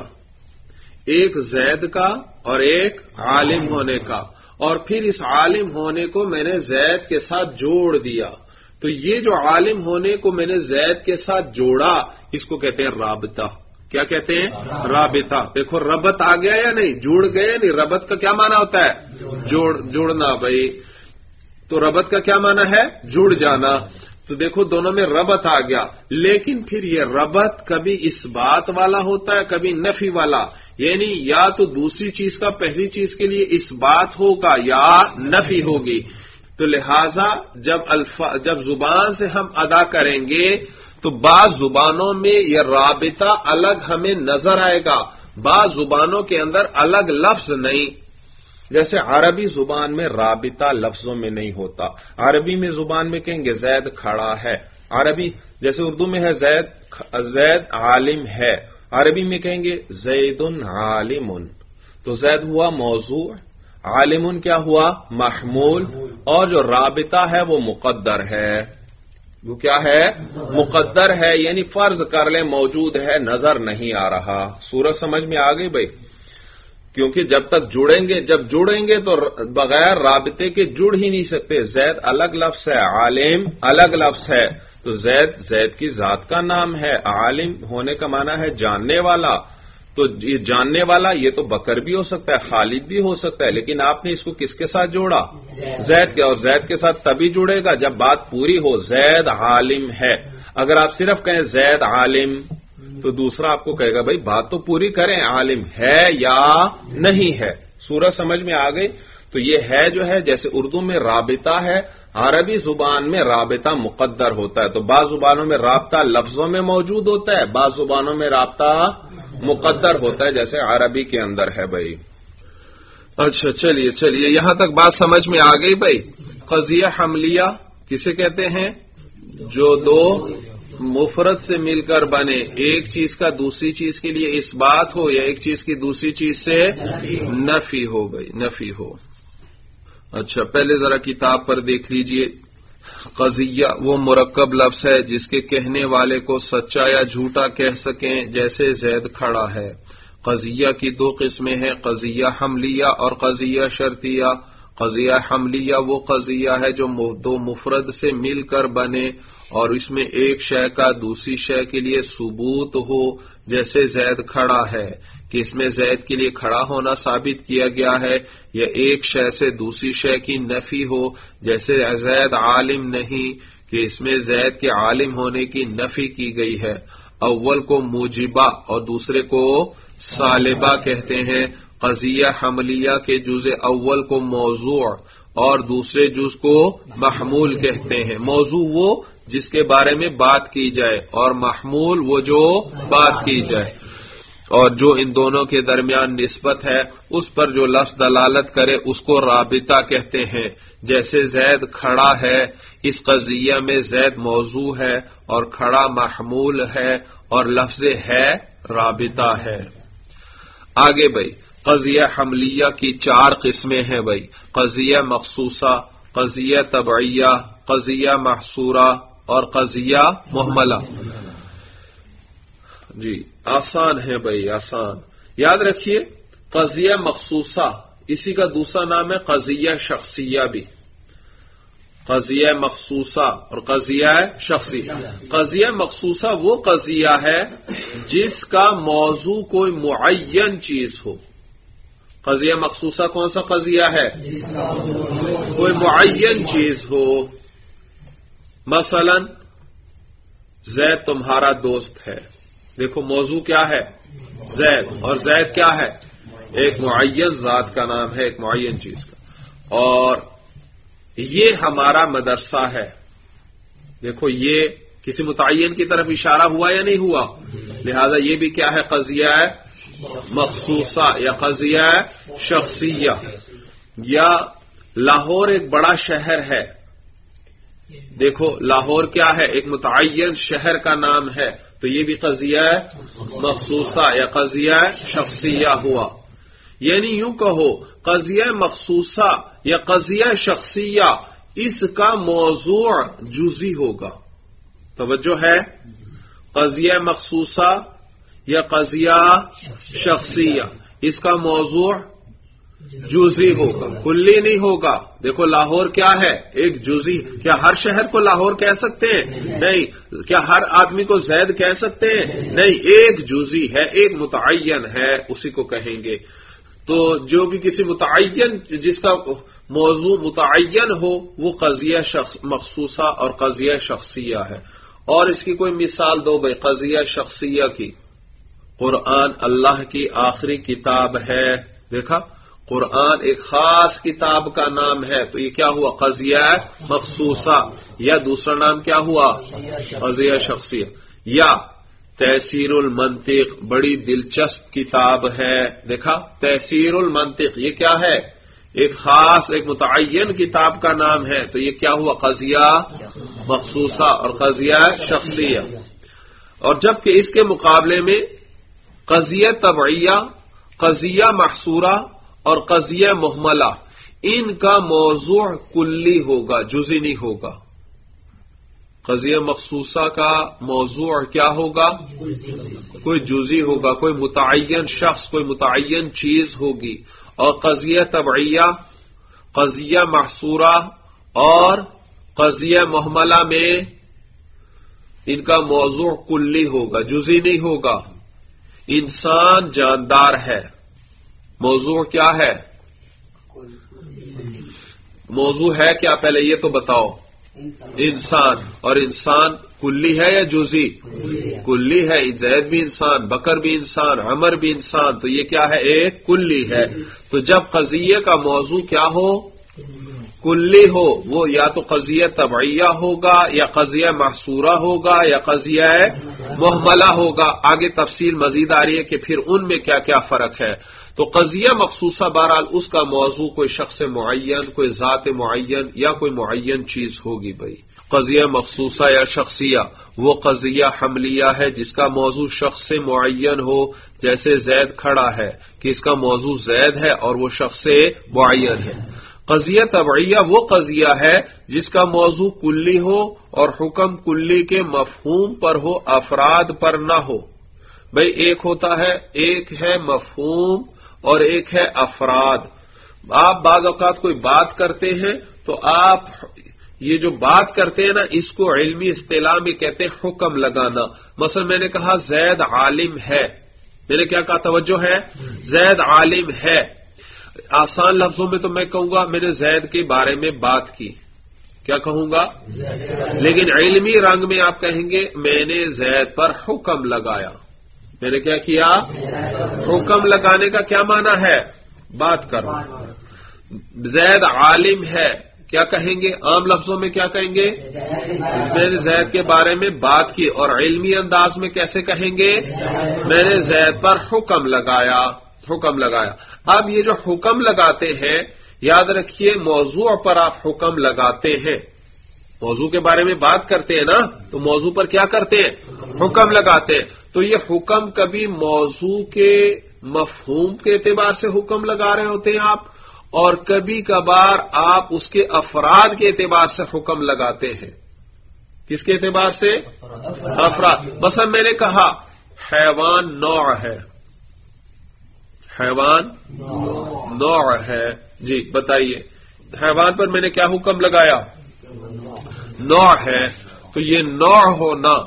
ایک زید کا اور ایک عالم ہونے کا۔ اور پھر اس عالم ہونے کو میں نے زید کے ساتھ جوڑ دیا۔ تو یہ جو عالم ہونے کو میں نے زید کے ساتھ جوڑا، اس کو کہتے ہیں رابطہ۔ کیا کہتے ہیں؟ رابطہ۔ دیکھو، ربط آ گیا یا نہیں؟ جڑ گئے نہیں؟ ربط کا کیا مانا ہوتا ہے؟ جوڑ جڑنا بھائی۔ تو ربط کا کیا مانا ہے؟ جڑ جانا۔ تو دیکھو دونوں میں ربط آ گیا۔ لیکن پھر یہ ربط کبھی اس بات والا ہوتا ہے، کبھی نفی والا۔ یعنی یا تو دوسری چیز کا، پہلی چیز کے لیے اس بات ہوگا یا نفی ہوگی۔ تو لہذا جب الفا جب زبان سے ہم ادا کریں گے، تو بعض زبانوں میں یہ رابطہ الگ ہمیں نظر آئے گا۔ بعض زبانوں کے اندر الگ لفظ نہیں۔ جیسے عربی زبان میں رابطہ لفظوں میں نہیں ہوتا۔ عربی میں زبان میں کہیں گے زید کھڑا ہے۔ عربی جیسے اردو میں ہے زید زید عالم ہے۔ عربی میں کہیں گے زید عالم تو زید ہوا موضوع عالم کیا ہوا؟ محمول۔ اور جو رابطہ ہے وہ مقدر ہے۔ وہ کیا ہے؟ مقدر ہے یعنی فرض کر لیں موجود ہے، نظر نہیں آ رہا۔ سورج سمجھ میں آ گئی بھائی؟ کیونکہ جب تک جڑیں گے جب جڑیں گے تو بغیر رابطے کے جڑ ہی نہیں سکتے۔ زید الگ لفظ ہے عالم الگ لفظ ہے۔ تو زید زید کی ذات کا نام ہے عالم ہونے کا معنی ہے جاننے والا۔ تو یہ جاننے والا یہ تو بکر بھی ہو سکتا ہے خالد بھی ہو سکتا ہے لیکن آپ نے اس کو کس کے ساتھ جوڑا؟ زید۔ کے اور زید کے ساتھ تبھی جڑے گا جب بات پوری ہو۔ زید عالم ہے۔ اگر آپ صرف کہیں زید عالم تو دوسرا آپ کو کہے گا بھائی بات تو پوری کریں، عالم ہے یا نہیں ہے؟ سورج سمجھ میں آ گئی؟ تو یہ ہے جو ہے، جیسے اردو میں رابطہ ہے، عربی زبان میں رابطہ مقدر ہوتا ہے۔ تو بعض زبانوں میں رابطہ لفظوں میں موجود ہوتا ہے، بعض زبانوں میں رابطہ مقدر ہوتا ہے، جیسے عربی کے اندر ہے بھائی۔ اچھا چلیے چلیے، یہاں تک بات سمجھ میں آ گئی بھائی۔ قضیہ حملیہ کسے کہتے ہیں؟ جو دو مفرت سے مل کر بنے، ایک چیز کا دوسری چیز کے لیے اس بات ہو یا ایک چیز کی دوسری چیز سے نفی ہو گئی، نفی ہو۔ اچھا پہلے ذرا کتاب پر دیکھ لیجیے۔ قضیہ وہ مرکب لفظ ہے جس کے کہنے والے کو سچا یا جھوٹا کہہ سکیں جیسے زید کھڑا ہے۔ قضیہ کی دو قسمیں ہیں، قضیہ حملیہ اور قضیہ شرطیہ۔ قضیہ حملیہ وہ قضیہ ہے جو دو مفرد سے مل کر بنے۔ اور اس میں ایک شے کا دوسری شے کے لیے ثبوت ہو، جیسے زید کھڑا ہے، کہ اس میں زید کے لیے کھڑا ہونا ثابت کیا گیا ہے، یا ایک شے سے دوسری شے کی نفی ہو، جیسے زید عالم نہیں، کہ اس میں زید کے عالم ہونے کی نفی کی گئی ہے۔ اول کو موجبہ اور دوسرے کو سالبہ کہتے ہیں۔ قضیہ حملیہ کے جز اول کو موضوع اور دوسرے جز کو محمول کہتے ہیں۔ موضوع وہ جس کے بارے میں بات کی جائے اور محمول وہ جو بات کی جائے اور جو ان دونوں کے درمیان نسبت ہے، اس پر جو لفظ دلالت کرے، اس کو رابطہ کہتے ہیں۔ جیسے زید کھڑا ہے، اس قضیہ میں زید موضوع ہے اور کھڑا محمول ہے اور لفظ ہے رابطہ ہے۔ آگے بھائی، قضیہ حملیہ کی چار قسمیں ہیں بھائی۔ قضیہ مخصوصہ، قضیہ طبعیہ، قضیہ محصورہ اور قضیہ محملہ۔ جی آسان ہے بھائی آسان۔ یاد رکھیے قضیہ مخصوصہ اسی کا دوسرا نام ہے قضیہ شخصیہ بھی۔ قضیہ مخصوصہ اور قضیہ شخصی۔ قضیہ مخصوصہ وہ قضیہ ہے جس کا موضوع کوئی معین چیز ہو۔ قضیہ مخصوصہ کون سا قضیہ ہے؟ کوئی معین چیز ہو۔ مثلا، زید تمہارا دوست ہے۔ دیکھو موضوع کیا ہے؟ زید۔ اور زید کیا ہے؟ ایک معین ذات کا نام ہے، ایک معین چیز کا۔ اور یہ ہمارا مدرسہ ہے۔ دیکھو یہ کسی متعین کی طرف اشارہ ہوا یا نہیں ہوا؟ لہذا یہ بھی کیا ہے؟ قضیہ ہے، مخصوصہ یا قضیہ شخصیہ۔ یا لاہور ایک بڑا شہر ہے۔ دیکھو، لاہور کیا ہے؟ ایک متعین شہر کا نام ہے۔ تو یہ بھی قضیہ مخصوصہ یا قضیہ شخصیہ ہوا۔ یعنی یوں کہو، قضیہ مخصوصہ یا قضیہ شخصیہ، اس کا موضوع جزی ہوگا۔ توجہ ہے؟ قضیہ مخصوصہ یا قضیہ شخصیہ، اس کا موضوع جزی ہوگا، کلی نہیں ہوگا۔ دیکھو لاہور کیا ہے؟ ایک جزی کیا ہر شہر کو لاہور کہہ سکتے ہیں؟ نہیں۔ کیا ہر آدمی کو زید کہہ سکتے ہیں؟ نہیں، ایک جزی ہے، ایک متعین ہے، اسی کو کہیں گے۔ تو جو بھی کسی متعین، جس کا موضوع متعین ہو، وہ قضیہ مخصوصہ اور قضیہ شخصیہ ہے۔ اور اس کی کوئی مثال دو بھائی، قضیہ شخصیہ کی۔ قرآن اللہ کی آخری کتاب ہے۔ دیکھا؟ قرآن ایک خاص کتاب کا نام ہے تو یہ کیا ہوا؟ قضیہ مخصوصہ یا دوسرا نام کیا ہوا؟ قضیہ شخصیہ۔ یا تحصیر المنطق بڑی دلچسپ کتاب ہے۔ دیکھا؟ تحصیر المنطق یہ کیا ہے؟ ایک خاص، ایک متعین کتاب کا نام ہے۔ تو یہ کیا ہوا؟ قضیہ مخصوصہ اور قضیہ شخصیہ۔ اور جبکہ اس کے مقابلے میں قضیہ طبعیہ، قضیہ محصورہ اور قضیہ محملہ، ان کا موضوع کلی ہوگا جزی نہیں ہوگا۔ قضیہ مخصوصہ کا موضوع کیا ہوگا؟ کوئی جزی ہوگا، کوئی متعین شخص، کوئی متعین چیز ہوگی۔ اور قضیہ طبعیہ، قضیہ محصورہ اور قضیہ محملہ میں ان کا موضوع کلی ہوگا جزی نہیں ہوگا۔ انسان جاندار ہے۔ موضوع کیا ہے؟ موضوع ہے کیا؟ پہلے یہ تو بتاؤ۔ انسان، اور انسان کلی ہے یا جزی کلی ہے، زید بھی انسان، بکر بھی انسان، عمر بھی انسان، تو یہ کیا ہے؟ ایک کلی ہے۔ تو جب قضیے کا موضوع کیا ہو؟ کلی ہو، وہ یا تو قضیہ طبعیہ ہوگا، یا قضیہ محصورہ ہوگا، یا قضیہ محملہ ہوگا۔ آگے تفصیل مزید آ رہی ہے کہ پھر ان میں کیا کیا فرق ہے۔ تو قضیہ مخصوصہ بہرحال اس کا موضوع کوئی شخص معین، کوئی ذات معین یا کوئی معین چیز ہوگی بھائی۔ قضیہ مخصوصہ یا شخصیہ، وہ قضیہ حملیہ ہے جس کا موضوع شخص سے معین ہو، جیسے زید کھڑا ہے کہ اس کا موضوع زید ہے اور وہ شخص سے معین ہے۔ قضیہ طبعیہ وہ قضیہ ہے جس کا موضوع کلی ہو اور حکم کلی کے مفہوم پر ہو، افراد پر نہ ہو۔ بھائی، ایک ہوتا ہے، ایک ہے مفہوم اور ایک ہے افراد۔ آپ بعض اوقات کوئی بات کرتے ہیں تو آپ یہ جو بات کرتے ہیں نا اس کو علمی اصطلاح میں کہتے ہیں حکم لگانا۔ مثلا میں نے کہا زید عالم ہے۔ میں نے کیا کہا؟ توجہ ہے۔ زید عالم ہے۔ آسان لفظوں میں تو میں کہوں گا میں نے زید کے بارے میں بات کی۔ کیا کہوں گا؟ لیکن علمی رنگ میں آپ کہیں گے میں نے زید پر حکم لگایا۔ میں نے کیا کیا؟ حکم لگانے کا کیا معنی ہے؟ بات کرو۔ زید عالم ہے۔ کیا کہیں گے؟ عام لفظوں میں کیا کہیں گے؟ میں نے زید کے بارے میں بات کی اور علمی انداز میں کیسے کہیں گے؟ میں نے زید پر حکم لگایا۔ حکم لگایا۔ اب یہ جو حکم لگاتے ہیں، یاد رکھیے، موضوع پر آپ حکم لگاتے ہیں۔ موضوع کے بارے میں بات کرتے ہیں نا، تو موضوع پر کیا کرتے ہیں؟ حکم لگاتے ہیں۔ تو یہ حکم کبھی موضوع کے مفہوم کے اعتبار سے حکم لگا رہے ہوتے ہیں آپ، اور کبھی کبھار آپ اس کے افراد کے اعتبار سے حکم لگاتے ہیں۔ کس کے اعتبار سے؟ افراد۔ مثلا میں نے کہا، حیوان نوع ہے۔ حیوان نوع ہے۔ جی بتائیے۔ حیوان پر میں نے کیا حکم لگایا؟ نوع ہے۔ تو یہ نوع ہونا،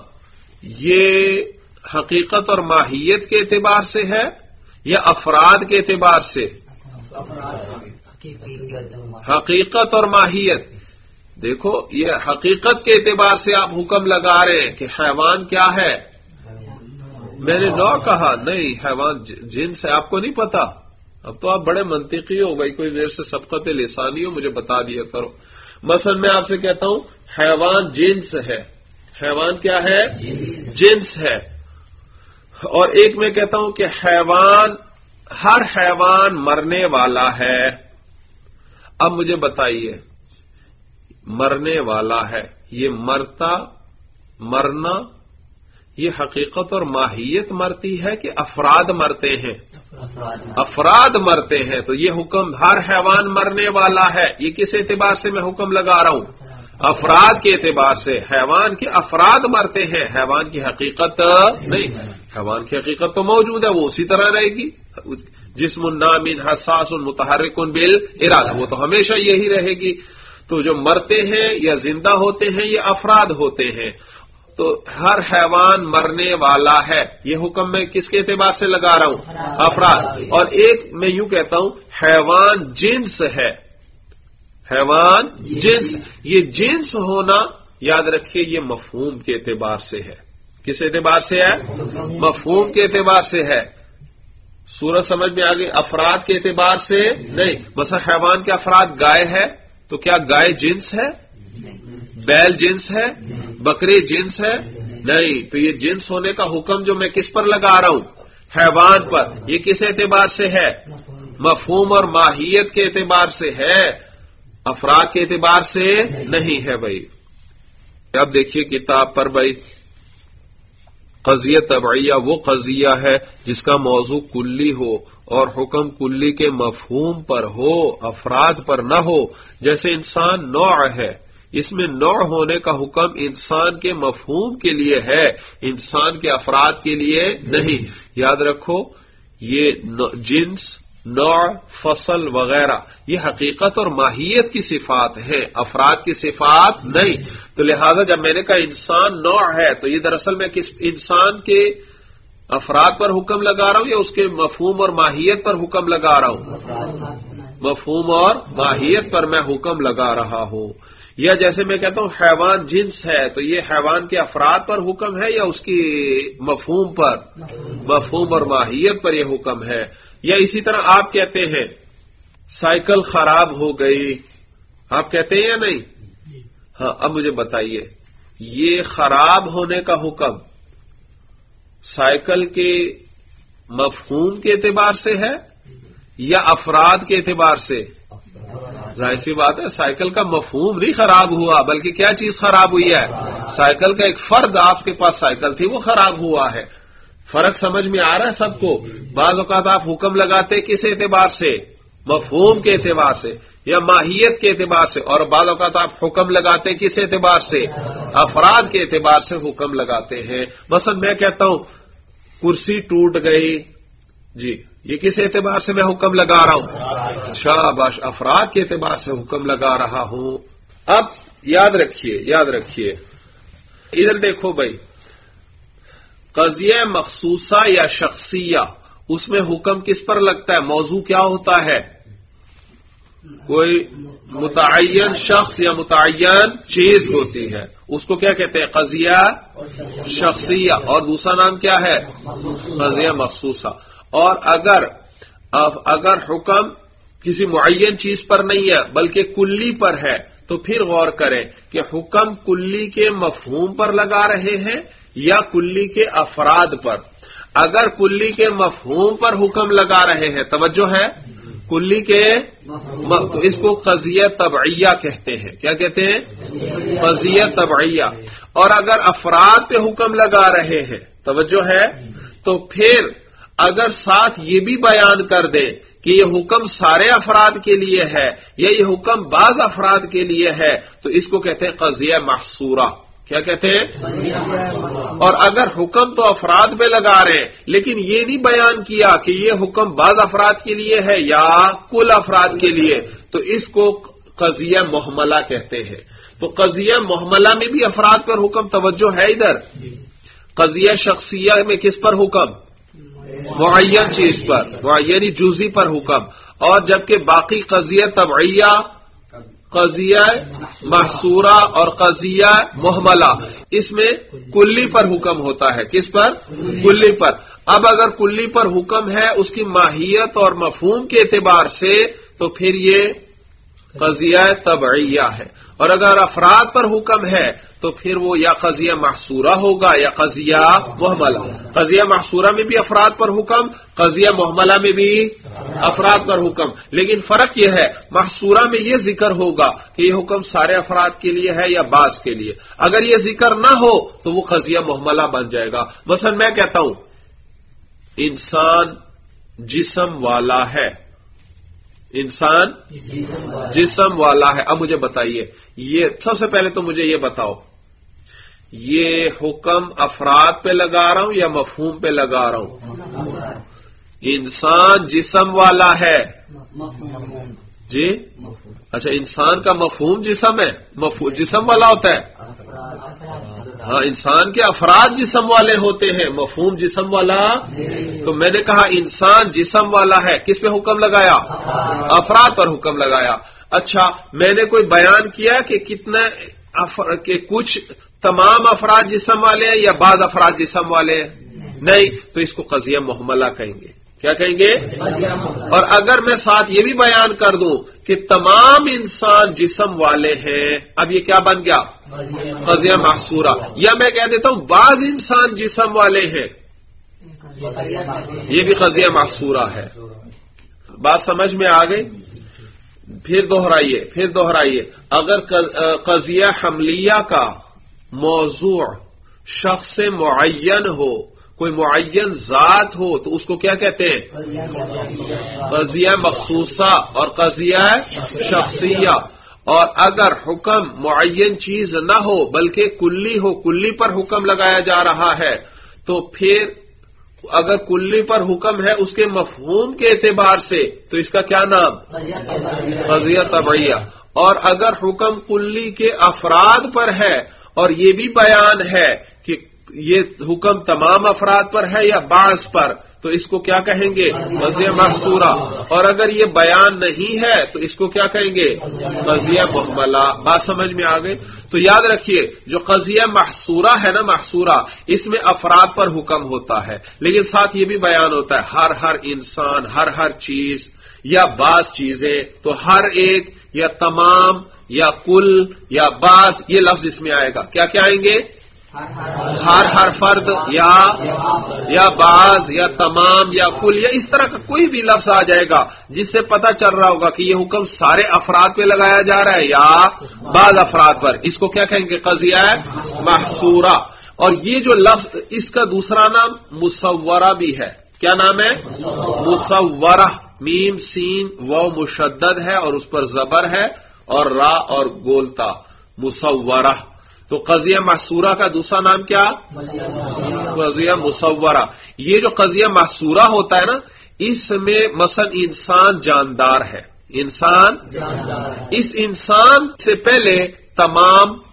یہ حقیقت اور ماہیت کے اعتبار سے ہے یا افراد کے اعتبار سے؟ حقیقت اور ماہیت۔ دیکھو، یہ حقیقت کے اعتبار سے آپ حکم لگا رہے ہیں کہ حیوان کیا ہے۔ میں نے نو کہا، نہیں، حیوان جنس ہے آپ کو نہیں پتا۔ اب تو آپ بڑے منطقی ہو گئی کوئی دیر سے سبقت لسانی ہو، مجھے بتا دیا کرو۔ مثلا میں آپ سے کہتا ہوں، حیوان جنس ہے۔ حیوان کیا ہے؟ جنس ہے۔ اور ایک میں کہتا ہوں کہ حیوان، ہر حیوان مرنے والا ہے۔ اب مجھے بتائیے، مرنے والا ہے، یہ مرتا، مرنا، یہ حقیقت اور ماہیت مرتی ہے کہ افراد مرتے ہیں؟ افراد مرتے ہیں، تو یہ حکم ہر حیوان مرنے والا ہے۔ یہ کس اعتبار سے میں حکم لگا رہا ہوں؟ افراد کے اعتبار سے۔ حیوان کے افراد مرتے ہیں، حیوان کی حقیقت نہیں۔ حیوان کی حقیقت تو موجود ہے، وہ اسی طرح رہے گی۔ جسم النامن حساس المتحرک بل ارادہ، وہ تو ہمیشہ یہی رہے گی۔ تو جو مرتے ہیں یا زندہ ہوتے ہیں یہ افراد ہوتے ہیں، تو ہر حیوان مرنے والا ہے۔ یہ حکم میں کس کے اعتبار سے لگا رہا ہوں؟ افراد۔ اور ایک میں یوں کہتا ہوں، حیوان جنس ہے۔ حیوان جنس۔ یہ جنس ہونا، یاد رکھیے، یہ مفہوم کے اعتبار سے ہے۔ کس اعتبار سے ہے؟ مفہوم کے اعتبار سے ہے۔ سورج سمجھ میں آگے افراد کے اعتبار سے نہیں۔ مثلا حیوان کے افراد گائے ہے تو کیا گائے جنس ہے؟ بیل جنس ہے بکری جنس ہے؟ نہیں۔ تو یہ جنس ہونے کا حکم جو میں کس پر لگا رہا ہوں؟ حیوان پر۔ یہ کس اعتبار سے ہے؟ مفہوم اور ماہیت کے اعتبار سے ہے۔ افراد کے اعتبار سے نہیں ہے بھائی۔ اب دیکھیے کتاب پر بھائی۔ قضیہ طبعیہ وہ قضیہ ہے جس کا موضوع کلی ہو اور حکم کلی کے مفہوم پر ہو، افراد پر نہ ہو، جیسے انسان نوع ہے۔ اس میں نوع ہونے کا حکم انسان کے مفہوم کے لیے ہے، انسان کے افراد کے لیے نہیں۔ یاد رکھو، یہ جنس نوع، فصل وغیرہ۔ یہ حقیقت اور ماہیت کی صفات ہے افراد کی صفات نہیں۔ تو لہذا جب میں نے کہا انسان نوع ہے، تو یہ دراصل میں کس انسان کے افراد پر حکم لگا رہا ہوں یا اس کے مفہوم اور ماہیت پر حکم لگا رہا ہوں؟ مفہوم اور ماہیت پر میں حکم لگا رہا ہوں۔ یا جیسے میں کہتا ہوں حیوان جنس ہے، تو یہ حیوان کے افراد پر حکم ہے یا اس کی مفہوم پر؟ مفہوم اور ماہیت پر یہ حکم ہے۔ یا اسی طرح آپ کہتے ہیں، سائیکل خراب ہو گئی۔ آپ کہتے ہیں یا نہیں؟ ہاں اب مجھے بتائیے، یہ خراب ہونے کا حکم سائیکل کے مفہوم کے اعتبار سے ہے یا افراد کے اعتبار سے؟ ظاہر سی بات ہے، سائیکل کا مفہوم نہیں خراب ہوا، بلکہ کیا چیز خراب ہوئی ہے؟ سائیکل کا ایک فرد آپ کے پاس سائیکل تھی، وہ خراب ہوا ہے۔ فرق سمجھ میں آ رہا ہے سب کو؟ بعض اوقات آپ حکم لگاتے کس اعتبار سے؟ مفہوم کے اعتبار سے یا ماہیت کے اعتبار سے؟ اور بعض اوقات آپ حکم لگاتے کس اعتبار سے؟ افراد کے اعتبار سے حکم لگاتے ہیں۔ مثلا میں کہتا ہوں، کرسی ٹوٹ گئی۔ جی یہ کس اعتبار سے میں حکم لگا رہا ہوں؟ شاباش، افراد کے اعتبار سے حکم لگا رہا ہوں۔ اب یاد رکھیے یاد رکھیے۔ ادھر دیکھو بھائی قضیہ مخصوصہ یا شخصیہ؟ اس میں حکم کس پر لگتا ہے؟ موضوع کیا ہوتا ہے؟ کوئی متعین شخص یا متعین چیز ہوتی ہے۔ اس کو کیا کہتے ہیں؟ قضیہ شخصیہ۔ اور دوسرا نام کیا ہے؟ قضیہ مخصوصہ۔ اور اگر اگر حکم کسی معین چیز پر نہیں ہے، بلکہ کلی پر ہے، تو پھر غور کریں کہ حکم کلی کے مفہوم پر لگا رہے ہیں یا کلی کے افراد پر۔ اگر کلی کے مفہوم پر حکم لگا رہے ہیں، توجہ ہے۔ کلی کے اس کو قضیہ طبعیہ کہتے ہیں۔ کیا کہتے ہیں؟ قضیہ طبعیہ۔ اور اگر افراد پہ حکم لگا رہے ہیں، توجہ ہے۔ تو پھر اگر ساتھ یہ بھی بیان کر دے کہ یہ حکم سارے افراد کے لیے ہے یا یہ حکم بعض افراد کے لیے ہے، تو اس کو کہتے ہیں قضیہ محصورہ۔ کیا کہتے ہیں؟ اور اگر حکم تو افراد پہ لگا رہے ہیں، لیکن یہ نہیں بیان کیا کہ یہ حکم بعض افراد کے لیے ہے یا کل افراد کے لیے، تو اس کو قضیہ محملہ کہتے ہیں۔ تو قضیہ محملہ میں بھی افراد پر حکم توجہ ہے ادھر؟ قضیہ شخصیہ میں کس پر حکم؟ معین چیز پر معینی جزی پر حکم۔ اور جبکہ باقی قضیہ طبعیہ قضیہ محصورہ اور قضیہ محملہ۔ اس میں کلی پر حکم ہوتا ہے۔ کس پر؟ کلی پر۔ اب اگر کلی پر حکم ہے اس کی ماہیت اور مفہوم کے اعتبار سے تو پھر یہ قضیہ طبعیہ ہے۔ اور اگر افراد پر حکم ہے، تو پھر وہ یا قضیہ محصورہ ہوگا یا قضیہ محملہ۔ قضیہ محصورہ میں بھی افراد پر حکم، قضیہ محملہ میں بھی افراد پر حکم۔ لیکن فرق یہ ہے، محصورہ میں یہ ذکر ہوگا کہ یہ حکم سارے افراد کے لیے ہے یا بعض کے لیے۔ اگر یہ ذکر نہ ہو، تو وہ قضیہ محملہ بن جائے گا۔ مثلا میں کہتا ہوں، انسان جسم والا ہے۔ انسان جسم والا ہے۔ اب مجھے بتائیے، یہ سب سے پہلے تو مجھے یہ بتاؤ، یہ حکم افراد پہ لگا رہا ہوں یا مفہوم پہ لگا رہا ہوں؟ انسان جسم والا ہے۔ جی؟ اچھا انسان کا مفہوم جسم ہے جسم والا ہوتا ہے۔ ہاں انسان کے افراد جسم والے ہوتے ہیں، مفہوم جسم والا۔ تو میں نے کہا، انسان جسم والا ہے، کس پہ حکم لگایا؟ افراد پر حکم لگایا۔ اچھا میں نے کوئی بیان کیا کہ کتنا کہ کچھ تمام افراد جسم والے ہیں یا بعض افراد جسم والے ہیں؟ نہیں، تو اس کو قضیہ محملہ کہیں گے۔ کیا کہیں گے؟ اور اگر میں ساتھ یہ بھی بیان کر دوں کہ تمام انسان جسم والے ہیں، اب یہ کیا بن گیا؟ قضیہ محصورہ۔ یا میں کہہ دیتا ہوں، بعض انسان جسم والے ہیں۔ یہ بھی قضیہ محصورہ ہے۔ بات سمجھ میں آ گئی؟ پھر دوہرائیے پھر دوہرائیے اگر قضیہ حملیہ کا موضوع شخص معین ہو کوئی معین ذات ہو تو اس کو کیا کہتے ہیں؟ قضیہ مخصوصہ اور قضیہ شخصیہ۔ اور اگر حکم معین چیز نہ ہو بلکہ کلی ہو، کلی پر حکم لگایا جا رہا ہے، تو پھر اگر کلی پر حکم ہے اس کے مفہوم کے اعتبار سے، تو اس کا کیا نام؟ قضیہ طبعیہ۔ اور اگر حکم کلی کے افراد پر ہے اور یہ بھی بیان ہے کہ یہ حکم تمام افراد پر ہے یا بعض پر؟ تو اس کو کیا کہیں گے؟ قضیہ محصورہ۔ اور اگر یہ بیان نہیں ہے، تو اس کو کیا کہیں گے؟ قضیہ محملہ۔ بات سمجھ میں آ گئی؟ تو یاد رکھیے، جو قضیہ محصورہ ہے نا محصورہ، اس میں افراد پر حکم ہوتا ہے۔ لیکن ساتھ یہ بھی بیان ہوتا ہے، ہر ہر انسان، ہر ہر چیز یا بعض چیزیں، تو ہر ایک یا تمام یا کل یا بعض، یہ لفظ اس میں آئے گا۔ کیا کیا آئیں گے؟ ہر ہر فرد یا یا بعض یا تمام یا کل یا اس طرح کا کوئی بھی لفظ آ جائے گا جس سے پتہ چل رہا ہوگا کہ یہ حکم سارے افراد پہ لگایا جا رہا ہے یا بعض افراد پر اس کو کیا کہیں گے؟ قضیہ ہے محصورہ۔ اور یہ جو لفظ اس کا دوسرا نام مصورہ بھی ہے۔ کیا نام ہے؟ مصورہ۔ میم، سین و مشدد ہے اور اس پر زبر ہے اور را اور گولتا مصورہ۔ تو قضیہ محصورہ کا دوسرا نام کیا؟ قضیہ مصورہ. یہ جو قضیہ محصورہ ہوتا ہے نا اس میں مثلا انسان جاندار ہے۔ انسان اس انسان سے پہلے تمام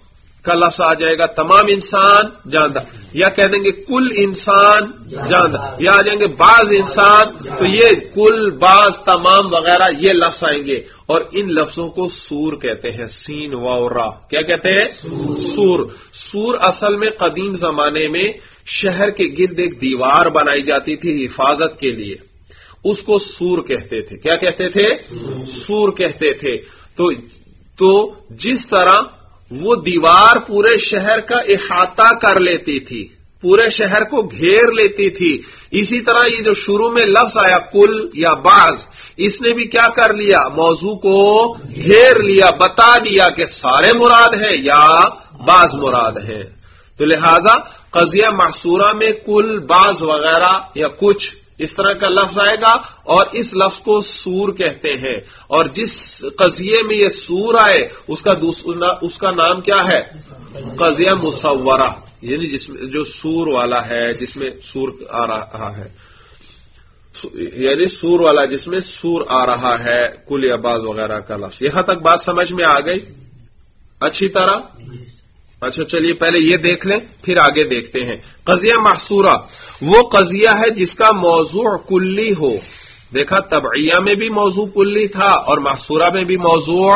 کا لفظ آ جائے گا تمام انسان جاندار یا کہہ دیں گے کل انسان جاندار یا آ جائیں گے بعض انسان۔ تو یہ کل، بعض، تمام وغیرہ یہ لفظ آئیں گے۔ اور ان لفظوں کو سور کہتے ہیں۔ سین و را۔ کیا کہتے ہیں؟ سور۔ سور اصل میں قدیم زمانے میں شہر کے گرد ایک دیوار بنائی جاتی تھی حفاظت کے لیے۔ اس کو سور کہتے تھے۔ کیا کہتے تھے؟ سور کہتے تھے۔ تو تو جس طرح وہ دیوار پورے شہر کا احاطہ کر لیتی تھی، پورے شہر کو گھیر لیتی تھی۔ اسی طرح یہ جو شروع میں لفظ آیا، کل یا بعض، اس نے بھی کیا کر لیا؟ موضوع کو گھیر لیا، بتا دیا کہ سارے مراد ہیں یا بعض مراد ہیں۔ تو لہذا قضیہ محصورہ میں کل، بعض وغیرہ یا کچھ اس طرح کا لفظ آئے گا اور اس لفظ کو سور کہتے ہیں اور جس قضیے میں یہ سور آئے، اس کا اس کا نام کیا ہے؟ قضیہ مصورہ یعنی جس میں جو سور والا ہے، جس میں سور آ رہا ہے۔ یعنی سور والا جس میں سور آ رہا ہے، کل عباز وغیرہ کا لفظ۔ یہاں تک بات سمجھ میں آ گئی؟ اچھی طرح؟ اچھا چلیے، پہلے یہ دیکھ لیں، پھر آگے دیکھتے ہیں۔ قضیہ محصورہ، وہ قضیہ ہے جس کا موضوع کلی ہو۔ دیکھا، طبعیہ میں بھی موضوع کلی تھا اور محصورہ میں بھی موضوع۔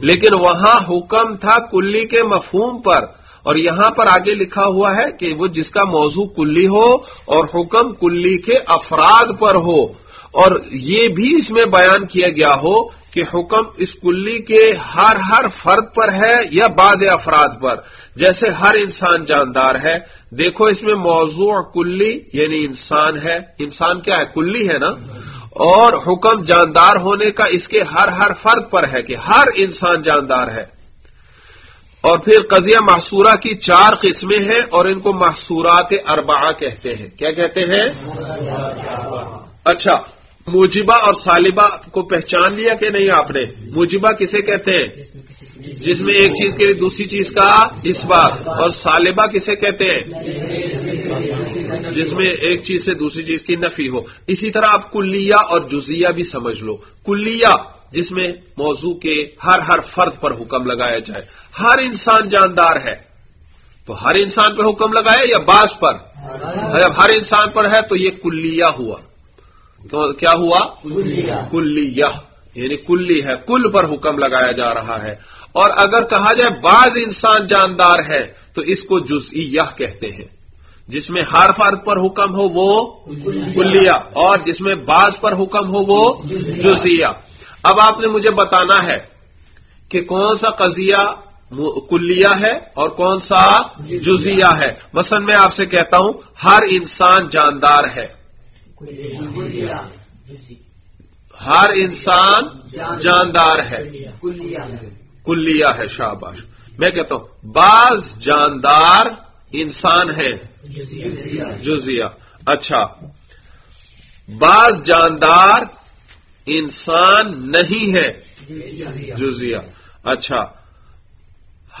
لیکن وہاں حکم تھا کلی کے مفہوم پر۔ اور یہاں پر آگے لکھا ہوا ہے کہ وہ جس کا موضوع کلی ہو اور حکم کلی کے افراد پر ہو۔ اور یہ بھی اس میں بیان کیا گیا ہو کہ حکم اس کلی کے ہر ہر فرد پر ہے یا بعض افراد پر؟ جیسے ہر انسان جاندار ہے، دیکھو اس میں موضوع کلی یعنی انسان ہے۔ انسان کیا ہے؟ کلی ہے نا؟ اور حکم جاندار ہونے کا اس کے ہر ہر فرد پر ہے کہ ہر انسان جاندار ہے۔ اور پھر قضیہ محصورہ کی چار قسمیں ہیں اور ان کو محصورات اربعہ کہتے ہیں۔ کیا کہتے ہیں؟ اچھا موجبہ اور سالبہ کو پہچان لیا کہ نہیں آپ نے؟ موجبہ کسے کہتے ہیں؟ جس میں ایک چیز کے لیے دوسری چیز کا اس بات اور سالبہ کسے کہتے ہیں؟ جس میں ایک چیز سے دوسری چیز کی نفی ہو۔ اسی طرح آپ کلیہ اور جزیہ بھی سمجھ لو۔ کلیہ جس میں موضوع کے ہر ہر فرد پر حکم لگایا جائے۔ ہر انسان جاندار ہے۔ تو ہر انسان پر حکم لگایا یا بعض پر؟ جب ہر انسان پر ہے تو یہ کلیہ ہوا۔ تو کیا ہوا؟ کلی یعنی کلی ہے کل پر حکم لگایا جا رہا ہے۔ اور اگر کہا جائے بعض انسان جاندار ہے تو اس کو جزئیہ کہتے ہیں۔ جس میں ہر فرد پر حکم ہو وہ کلیا اور جس میں بعض پر حکم ہو وہ جزیہ اب آپ نے مجھے بتانا ہے کہ کون سا قضیہ کلیہ ہے اور کون سا جزیہ ہے۔ مثلا میں آپ سے کہتا ہوں ہر انسان جاندار ہے۔ ہر انسان جاندار ہے۔ کلیا ہے۔ شاباش۔ میں کہتا ہوں بعض جاندار انسان ہے جزیا اچھا۔ بعض جاندار انسان نہیں ہے۔ جزیا اچھا۔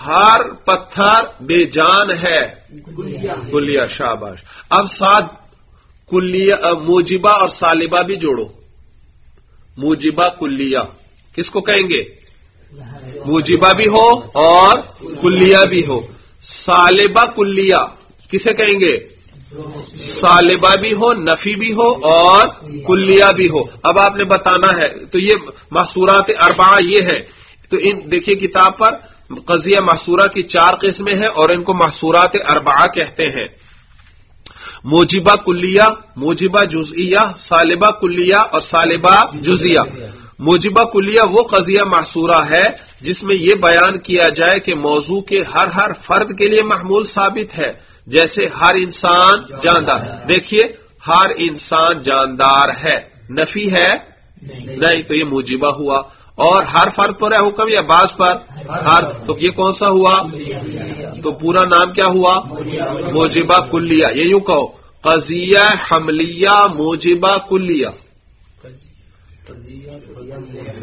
ہر پتھر بے جان ہے۔ کلیا۔ شاباش۔ اب سات کلیہ موجبہ اور سالبہ بھی جوڑو۔ موجبہ، کلیہ۔ کس کو کہیں گے؟ موجبہ بھی ہو اور کلیہ بھی ہو۔ سالبہ کلیہ۔ کسے کہیں گے؟ سالبہ بھی ہو، نفی بھی ہو اور کلیہ بھی ہو۔ اب آپ نے بتانا ہے، تو یہ محصورات اربا یہ ہے تو ان، دیکھیے کتاب پر قضیہ محصورہ کی چار قسمیں ہیں اور ان کو محصورات اربا کہتے ہیں۔ موجبہ کلیہ موجبہ جزئیہ سالبہ کلیہ اور سالبہ جزیہ موجبہ کلیہ وہ قضیہ محصورہ ہے جس میں یہ بیان کیا جائے کہ موضوع کے ہر ہر فرد کے لیے محمول ثابت ہے۔ جیسے ہر انسان جاندار۔ دیکھیے ہر انسان جاندار ہے۔ نفی ہے؟ نہیں تو یہ موجبہ ہوا۔ اور ہر فرد پر ہے حکم یا بعض پر؟ ہر۔ تو یہ کون سا ہوا؟ تو پورا نام کیا ہوا؟ موجبہ کلیہ۔ یہ یوں کہو، قضیہ حملیہ، موجبہ کلیہ۔